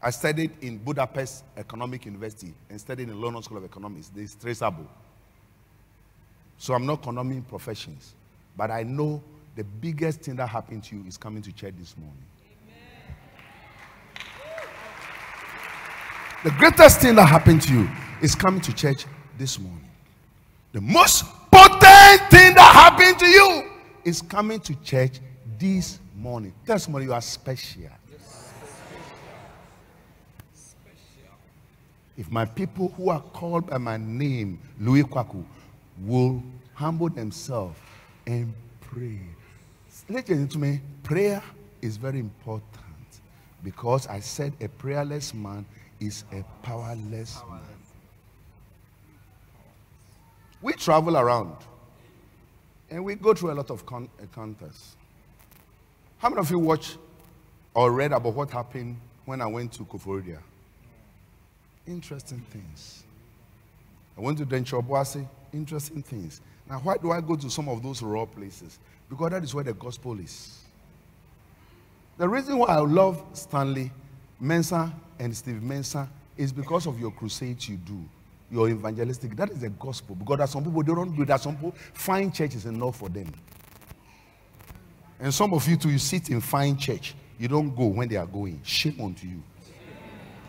I studied in Budapest Economic University and studied in London School of Economics. Is traceable. So I'm not condemning professions, but I know the biggest thing that happened to you is coming to church this morning. The greatest thing that happened to you is coming to church this morning. The most potent thing that happened to you is coming to church this morning. Tell somebody you are special. If my people who are called by my name, Louis Kwaku, will humble themselves and pray. Ladies and gentlemen, prayer is very important because I said a prayerless man is a powerless man. We travel around and we go through a lot of con- encounters. How many of you watched or read about what happened when I went to Koforidua? Interesting things. I went to Denchoboase, interesting things. Now, why do I go to some of those raw places? Because that is where the gospel is. The reason why I love Stanley Mensah and Steve Mensah is because of your crusades you do, your evangelistic. That is the gospel. Because there some people they don't do that. Some people find church is enough for them. And some of you too, you sit in fine church. You don't go when they are going. Shame unto you.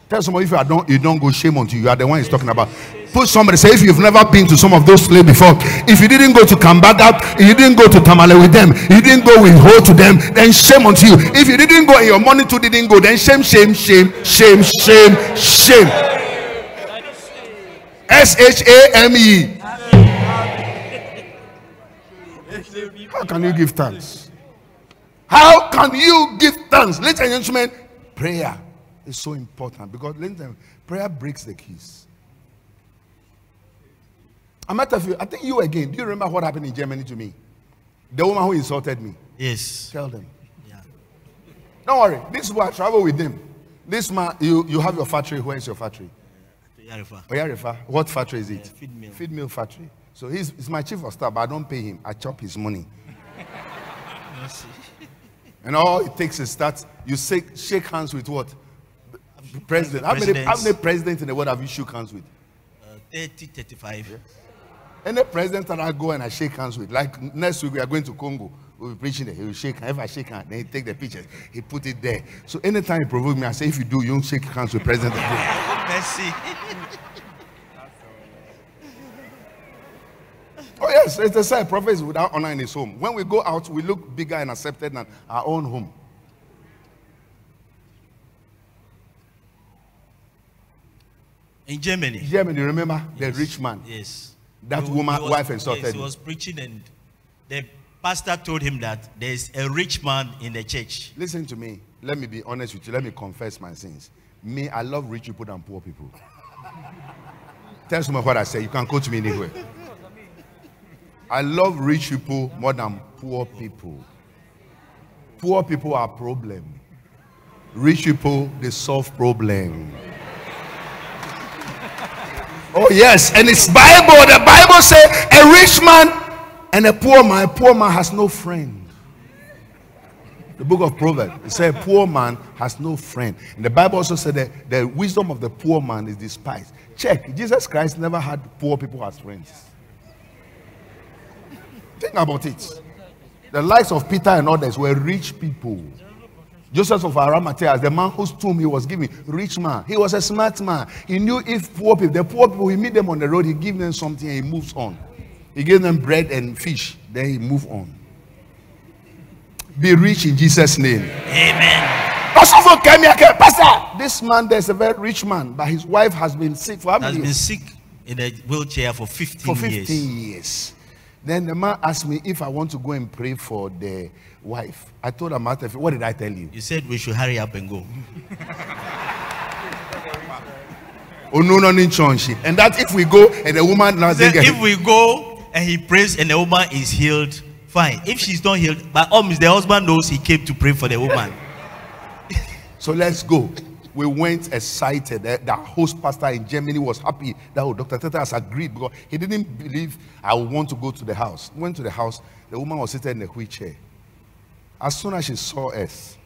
Tell somebody if you, don't, you don't go, shame unto you. You are the one he's talking about. Put somebody, say if you've never been to some of those places before, if you didn't go to Kambaga, you didn't go to Tamale with them, you didn't go with Ho to them, then shame unto you. If you didn't go and your money too didn't go, then shame, shame, shame, shame, shame, shame. S H A M E. How can you give thanks? How can you give thanks? Ladies and gentlemen, prayer is so important because gentlemen, prayer breaks the keys. I might have you, I think you again. Do you remember what happened in Germany to me? The woman who insulted me. Yes. Tell them. Yeah. Don't worry. This is why I travel with them. This man, you, you have your factory. Where is your factory? Yarifa. Oyarifa. What factory is it? feed mill. Feed mill factory. So he's, he's my chief of staff, but I don't pay him. I chop his money. and all it takes is that you shake, shake hands with what? President. How many, how Presidents. many presidents in the world have you shook hands with? Uh, 30, 35. Any president that I go and I shake hands with, like next week we are going to Congo, we'll be preaching there. He will shake hands. If I shake hands, then he take the pictures, he put it there. So anytime he provoke me, I say, if you do, you don't shake hands with president. again." Mercy. oh yes, it's the same. Prophet is without honor in his home. When we go out, we look bigger and accepted than our own home. In Germany. Germany, remember the rich man. Yes. That He- woman- he was- wife insulted Yes, he was preaching, and the pastor told him that there's a rich man in the church. Listen to me. Let me be honest with you. Let me confess my sins. Me, I love rich people than poor people. Tell someone what I say. You can quote me anywhere. I love rich people more than poor people. Poor people are problem. Rich people, they solve problem. Oh yes, and it's Bible. The Bible says a rich man and a poor man. A poor man has no friend. The book of Proverbs. It said a poor man has no friend. And the Bible also said that the wisdom of the poor man is despised. Check. Jesus Christ never had poor people as friends. Think about it. The likes of Peter and others were rich people. Joseph of Arimathea, the man whose tomb he was giving, rich man. He was a smart man. He knew if poor people, the poor people, he meet them on the road, he give them something and he moves on. He gave them bread and fish, then he move on. Be rich in Jesus' name. Amen. Pastor, came here, came, Pastor, this man, there's a very rich man, but his wife has been sick for how many Has been sick in a wheelchair for 15, For 15 years. years. Then the man asked me if I want to go and pray for the wife. I told him, "Martha, what did I tell you? You said we should hurry up and go. Oh, no, no, no, church. And that if we go and the woman now if we go and he prays and the woman is healed, fine. If she's not healed, by all means, the husband knows he came to pray for the woman. So let's go. We went excited. The, the host pastor in Germany was happy that oh, Dr. Tetteh has agreed because he didn't believe I would want to go to the house. Went to the house. The woman was sitting in a wheelchair. As soon as she saw us,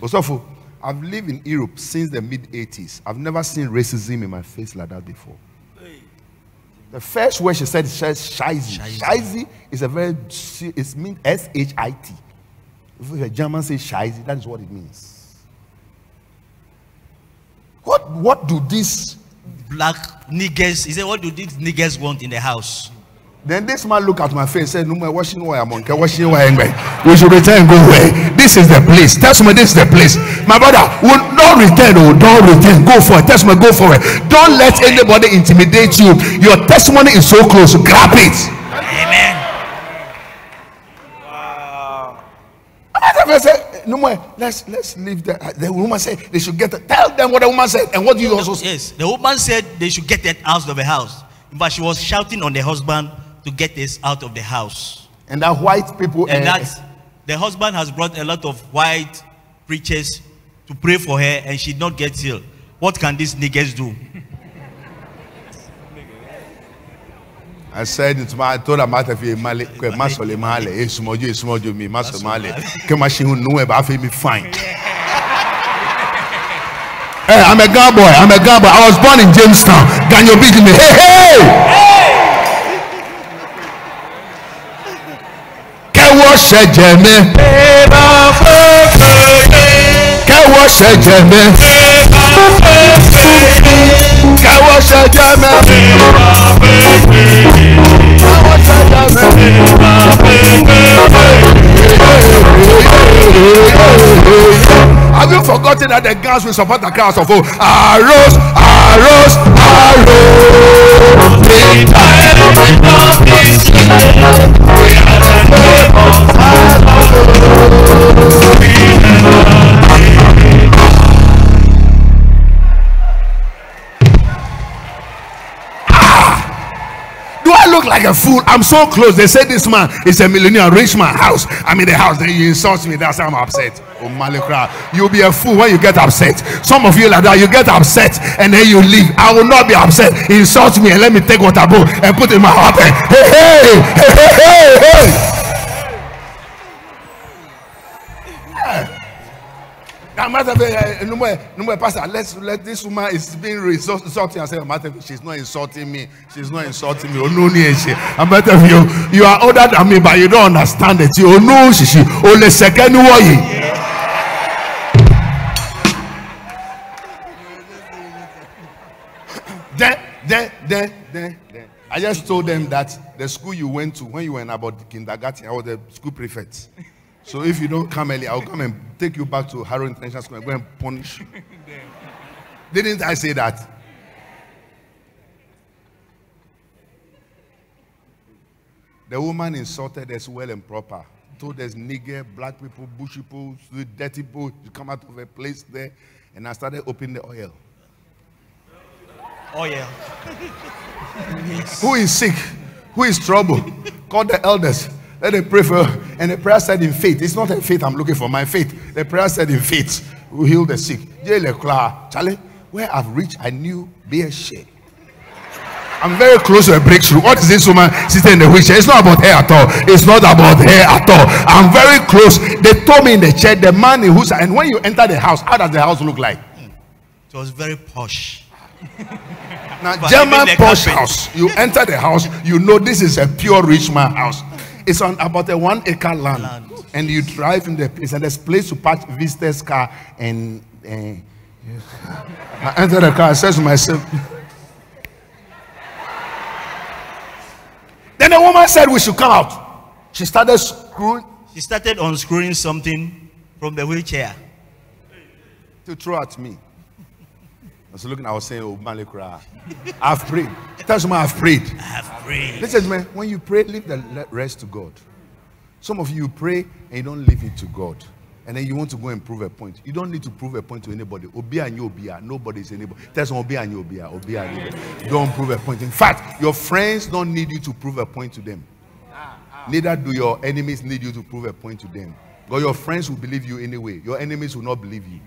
Osofo, I've lived in Europe since the mid 80s. I've never seen racism in my face like that before. The first word she said is shizy. Shizy. Shizy is a very, it means S H I T. If a German says shizy, that is what it means. What, what do these Black niggers. He said, What do these niggers want in the house? Then this man look at my face and said, No more washing I'm on washing why I'm We should return and go away. This is the place. Tell me this is the place. My brother, will don't return, oh, don't return. Go for it. Me, go for it. Don't let anybody intimidate you. Your testimony is so close. Grab it. Amen. I said, no more. Let's let's leave the the woman said they should get it. Tell them what the woman said and what you also said. Yes, the woman said they should get it out of the house. But she was shouting on the husband to get this out of the house. And that white people And eh, that the husband has brought a lot of white preachers to pray for her and she not get healed. What can these niggers do? I said it to my I told her matter fi male kwe masole male e sumojo e sumojo mi masole male ke ma shi hu nu e ba fi mi fine. Hey, I'm a Ghana boy. I'm a Ghana boy. I was born in Jamestown. Ganyo beat me. Hey, hey! Kẹ́wọ́ ṣẹ̀jẹ̀ mi. Kẹ́wọ́ ṣẹ̀jẹ̀ mi. Have you forgotten that the girls will support the crowds of oh, arrows, arrows, arrows? Do I like a fool? I'm so close. They say this man is a millionaire, rich man, house. I'm in the house. Then you insult me. That's how I'm upset. Oh, Malekra. You'll be a fool when you get upset. Some of you like that, you get upset and then you leave. I will not be upset. Insult me and let me take what I bought and put in my heart. Hey, hey, hey, hey, hey, hey. More, pastor. Let's let this woman is being insulting. I said, fact, she's not insulting me. She's not insulting me. Oh better of you. You are older than me, but you don't understand it. You know, she she. Only second way. Then, then, then, then, then. I just told them that the school you went to when you were in about kindergarten, I was the school prefect. So if you don't come early, I'll come and take you back to Harrow International School and go and punish you. Didn't I say that? The woman insulted us well and proper. Told us nigger, black people, bush people, dirty people. You come out of a place there, and I started opening the oil. Oil. yeah. Who is sick? Who is trouble? Call the elders. Let them pray for. And the prayer said in faith. It's not in faith I'm looking for, my faith. The prayer said in faith will heal the sick. Charlie, where I've reached, I knew be a. I'm very close to a breakthrough. What is this woman sitting in the wheelchair? It's not about her at all. It's not about her at all. I'm very close. They told me in the chair, the man in whose and when you enter the house, how does the house look like? It was very posh. Now, But German posh house. You enter the house, you know this is a pure rich man house. It's on about a one acre land, Land. and you drive in the place, and there's place to park visitors' car. And uh, I enter the car. I says to myself. then the woman said we should come out. She started screwing She started unscrewing something from the wheelchair. to throw at me. Was looking, I was saying, Oh, Malikra, I've prayed. Tell someone I've prayed. I have prayed. Listen to me. When you pray, leave the rest to God. Some of you pray and you don't leave it to God. And then you want to go and prove a point. You don't need to prove a point to anybody. Obi and Obia. Nobody is anybody. Tell someone Obi and you Obia. And. Don't prove a point. In fact, your friends don't need you to prove a point to them. Neither do your enemies need you to prove a point to them. Because your friends will believe you anyway. Your enemies will not believe you.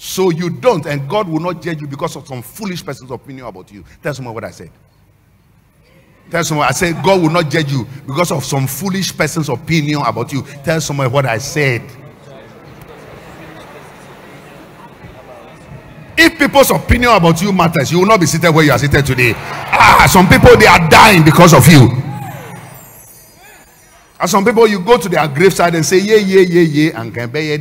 So you don't, and God will not judge you because of some foolish person's opinion about you. Tell someone what I said. Tell someone I said God will not judge you because of some foolish person's opinion about you. Tell someone what I said. If people's opinion about you matters, you will not be seated where you are seated today. Ah, some people they are dying because of you. And some people you go to their graveside and say, yeah, yeah, yeah, yeah, and can be a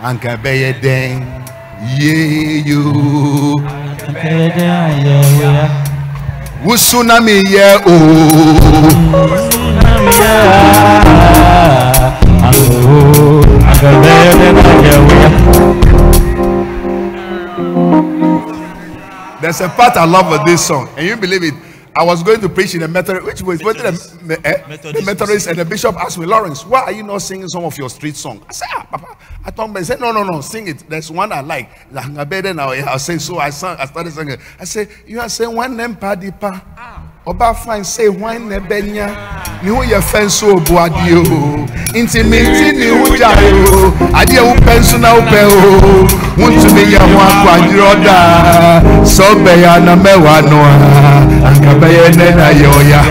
dang. And can be a dang. Yeah, you. Wusunami, yeah, oh. There's a part I love of this song, and you believe it. I was going to preach in a Methodist, which was went to the, me- eh, the Methodist. Methodist, and the bishop asked me, Lawrence, why are you not singing some of your street song? I said, ah, Papa. I told him, he said, no, no, no, sing it. There's one I like. I say, so I sang, I started singing. I said, you are saying one name paddy pa. Oba fine say one ne benya. Ni hu ye fenso obu adi o. Inti mi ti ni hu ja o. Adi e wu penso na wu pe o. Wuntu mi ye ho akwa oda. So be ya na mewa no a. Anka be ye ne na ye oya.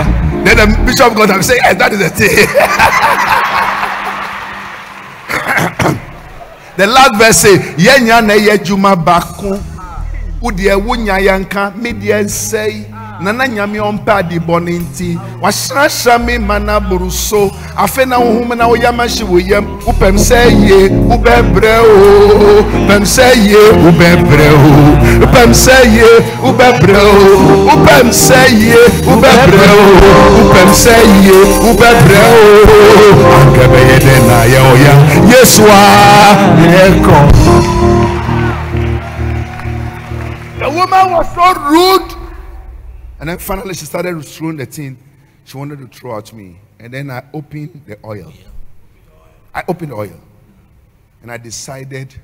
Then the bishop got up and said, yes, that is the thing. the last verse say yɛnya na ɛyɛ adwuma baako wodeɛ wonya yɛnka medeɛ nsɛe na na nyame ɔmpɛ ade bɔne nti wahyerɛhyerɛ me ma no aboro so. Afei na wohom na woyam ahye wo yam. Wopɛm sɛ yie wobɛbrɛ o pɛm sɛ yie wobɛbrɛ o wopɛm sɛ yie wobɛbrɛ o wopɛm sɛ yie wobɛbrɛ o wopɛm sɛ yie wobɛbrɛ o anka bɛyɛ dɛ na yɛ ɔya yesu a yɛkɔ the woman was so rude and then finally she started throwing the thing. She wanted to throw at me. And then i opened the oil. I opened the oil. And i decided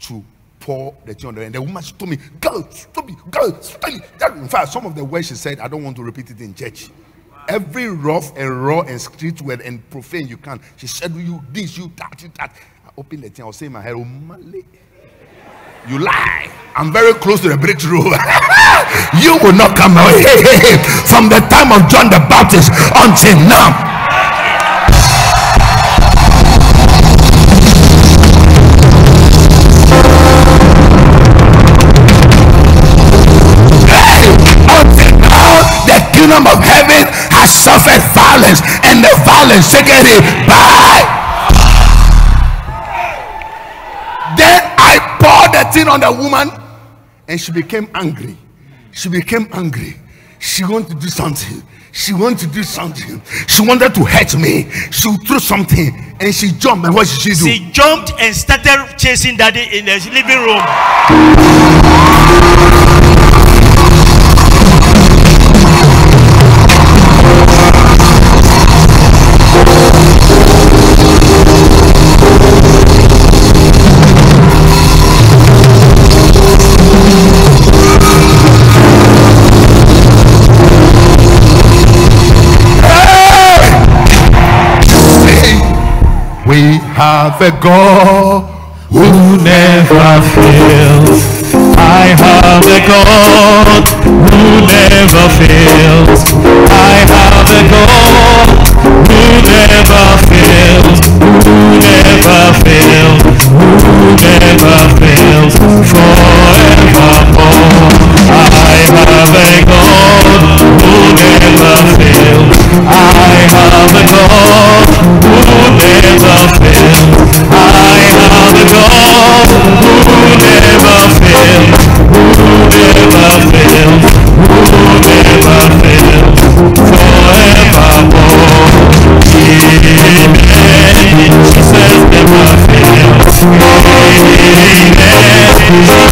to pour the thing on the and the woman she told me go stop it. Go stop it. In fact some of the words she said i don't want to repeat it in church. Every rough and raw and street word and profane you can. She said you this you that you that. I opened the thing. I was saying my head oh. You lie. I'm very close to the breakthrough. you will not come away from the time of John the Baptist until now. Kingdom of heaven has suffered violence, and the violence taken it by Then I poured the thing on the woman and she became angry. She became angry. She wanted to do something. She wanted to do something. She wanted to hurt me. She threw something and she jumped. And what did she do? She jumped and started chasing daddy in the living room. Have a God who never fails. I have a God who never fails. I have a God who never fails. Who never fails. Who never fails. Forevermore. I have a God who never fails. I have a God never. I have a God who never fails. Who never fails. Who never fails. Forevermore. Never fails. Amen.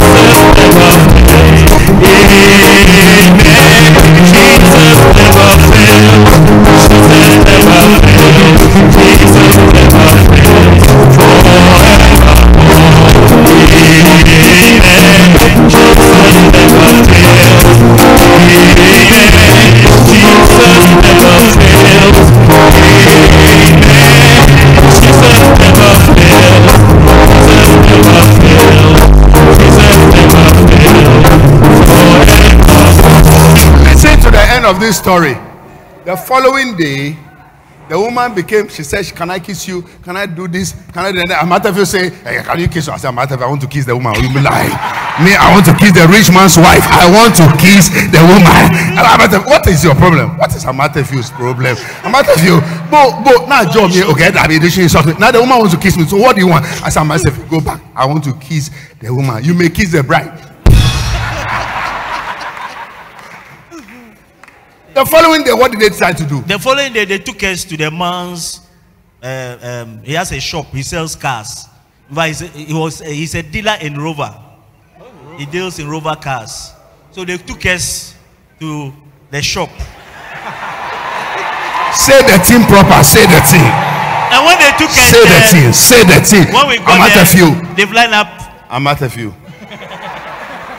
Of this story. The following day, the woman became, she said, Can I kiss you? Can I do this? Can I do that? Amatafio say, hey, Can you kiss her? I said, Amatafio, I want to kiss the woman. You be like, Me, I want to kiss the rich man's wife. I want to kiss the woman. What is your problem? What is Amatafio's problem? Amatafio, but, but, now, me, okay, that be this something. Now the woman wants to kiss me. So what do you want? I said, Amatafio, go back. I want to kiss the woman. You may kiss the bride. The following day, what did they decide to do? The following day, they took us to the man's. Uh, um, he has a shop. He sells cars. But he's a, he was he's a dealer in Rover. He deals in Rover cars. So they took us to the shop. Say the thing proper. Say the thing. And when they took us Say the there, thing. Say the thing. when we got I'm at there, a few. they've lined up. I'm at a few.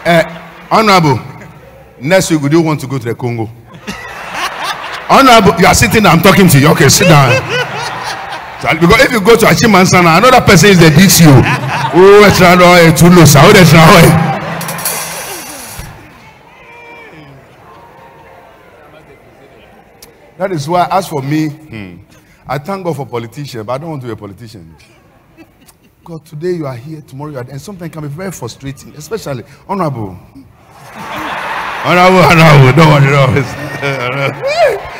Uh, honorable, next week, would you want to go to the Congo? Honorable, you are sitting I'm talking to you. Okay, sit down. Because if you go to Achimansana, another person is the DTO. Oh, all. That is why, as for me, hmm, I thank God for politicians, but I don't want to be a politician. God, today you are here, tomorrow you are there, and it can be very frustrating, especially honorable. honorable, honorable, don't worry, don't worry.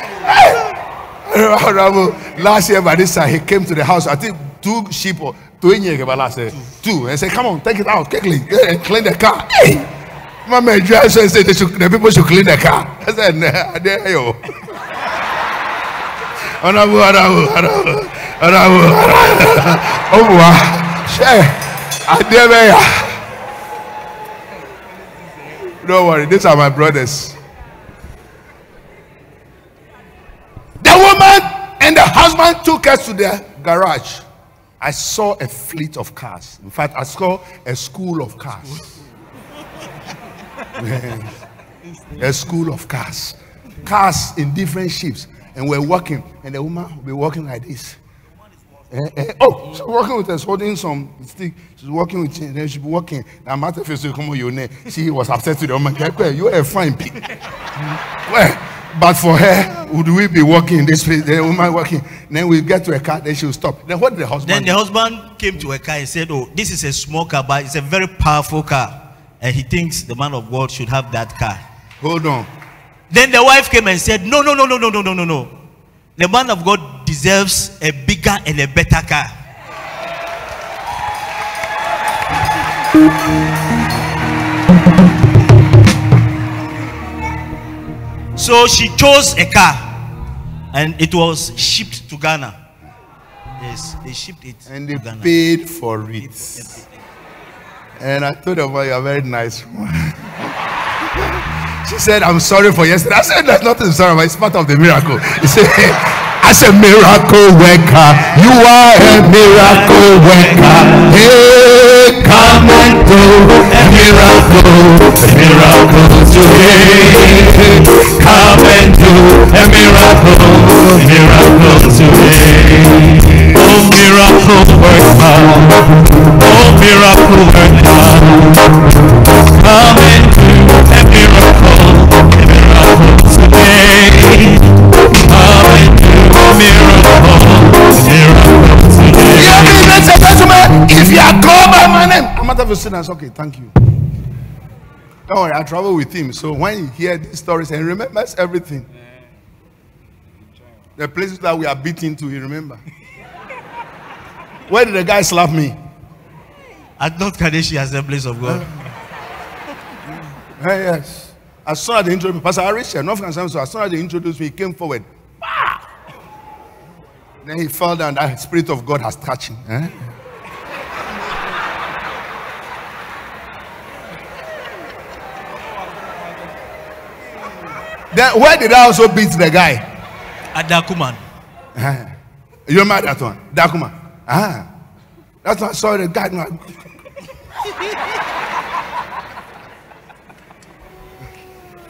Last year by this time, he came to the house. I think two sheep or two in here, last year, two, and said, "Come on, take it out quickly and clean the car." Hey, my man, drive so and said the people should clean the car. I said, "Nah, dare you." Honorable, honorable, honorable, honorable, honorable. Oh, wow. Share. I dare. Don't worry, these are my brothers. The woman and the husband took us to the garage. I saw a fleet of cars. In fact, I saw a school of cars. a school of cars. Cars in different shapes. And we're walking, and the woman will be walking like this. Eh, eh, oh, she's walking with us, holding some stick. She's walking with and then she'll be walking. Now, matter face will come on your neck. She was upset to the woman. "Get where? You're a fine pig. Well, but for her, would we be walking in this place? The woman walking. Then we get to a car, then she'll stop. Then what did the husband Then the husband came to a car and said, Oh, this is a small car, but it's a very powerful car. And he thinks the man of God should have that car. Hold on. Then the wife came and said, No, no, no, no, no, no, no, no, no. The man of God deserves a bigger and a better car. So she chose a car and it was shipped to Ghana. Yes, they shipped it And to they paid for it. And I told her, well, you're a very nice woman. she said, I'm sorry for yesterday. I said, there's nothing sorry about. It's part of the miracle. He said, as a miracle worker, you are a miracle worker. Hey, come and do miracle, a miracle today. Come and do a miracle, a miracle today. Oh, miracle worker. Oh, miracle worker. Come and do a miracle, a miracle today. Come and do a miracle, a miracle ladies and gentlemen. If you are called by my name, I'm if you sit down, it's okay. Thank you. Don't worry, I travel with him. So when you hear these stories and he remembers everything, the places that we are beaten to, he remember. Where did the guy slap me? At North Kaneshie Assemblies of God. Hey, yes. As soon as they introduced me, Pastor Arisha, North Kaneshie, so as soon as they introduced me, he came forward. Then he fell down. That spirit of God has touched him. Eh? then where did I also beat the guy? At Darkuman. Eh. You remember that one? Dakuma. Ah. That's why I saw the guy.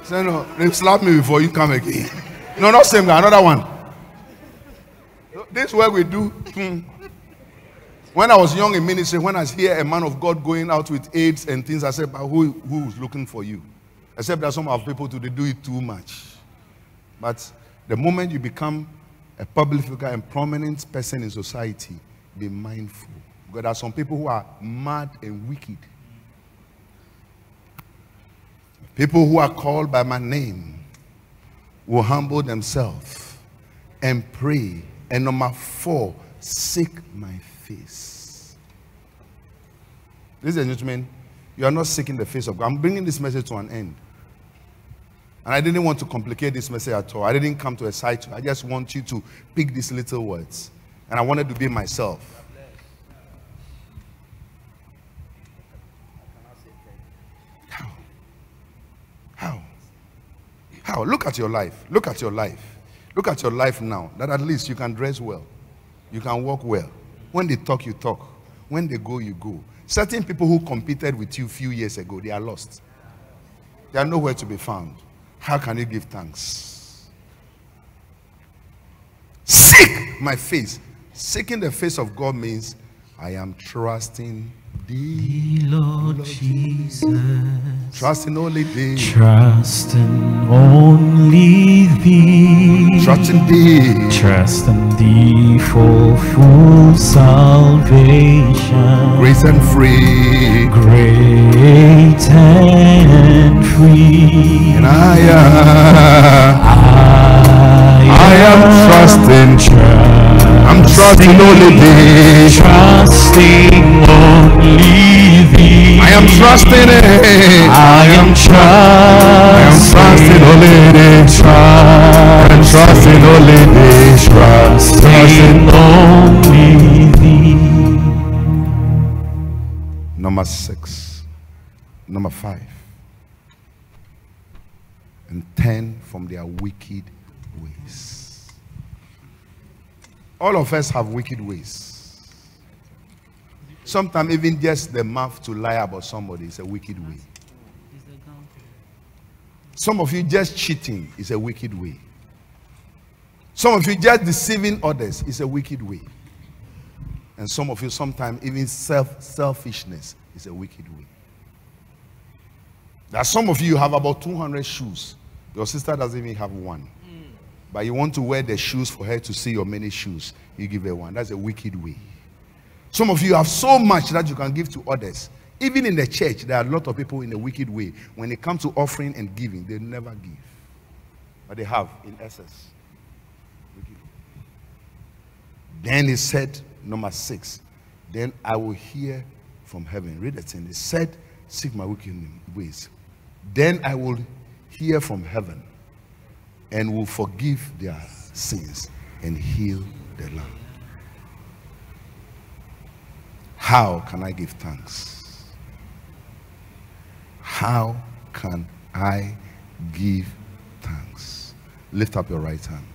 Say no, they slapped me before you come again. No, not same guy, another one. This is what we do. When I was young in ministry, when I hear a man of God going out with AIDS and things, I said, but who, who's looking for you? Except that some of people they do it too much. But the moment you become a public figure and prominent person in society, be mindful. Because there are some people who are mad and wicked. People who are called by my name will humble themselves and pray. And number four, seek my face. Ladies and gentlemen, you are not seeking the face of God. I'm bringing this message to an end. And I didn't want to complicate this message at all. I didn't come to excite you. I just want you to pick these little words. And I wanted to be myself. How? How? How? Look at your life. Look at your life. Look at your life now. That at least you can dress well. You can walk well. When they talk, you talk. When they go, you go. Certain people who competed with you few years ago, they are lost. They are nowhere to be found. How can you give thanks? Seek my face. Seeking the face of God means I am trusting thee. Lord Jesus, Trusting only thee. trust in only thee. Trusting thee. Trust in thee for full salvation. Grace and free. Great and free. And I am. I am trusting. I'm trusting only thee. Trusting only thee. I am trusting it. I am I am trusting only thee. I am trusting only thee. Trusting. only thee. Number six. Number five. And turn from their wicked ways. All of us have wicked ways. Sometimes even just the mouth to lie about somebody is a wicked way. Some of you just cheating is a wicked way. Some of you just deceiving others is a wicked way. And some of you sometimes even self selfishness is a wicked way. There are some of you have about 200 shoes. Your sister doesn't even have one. But you want to wear the shoes for her to see your many shoes. You give her one. That's a wicked way. Some of you have so much that you can give to others. Even in the church, there are a lot of people in a wicked way. When it comes to offering and giving, they never give. But they have in essence. Then he said, number six, then I will hear from heaven. Read the thing. He said, Seek my wicked ways. Then I will hear from heaven and will forgive their sins and heal the land. How can I give thanks? How can I give thanks? Lift up your right hand.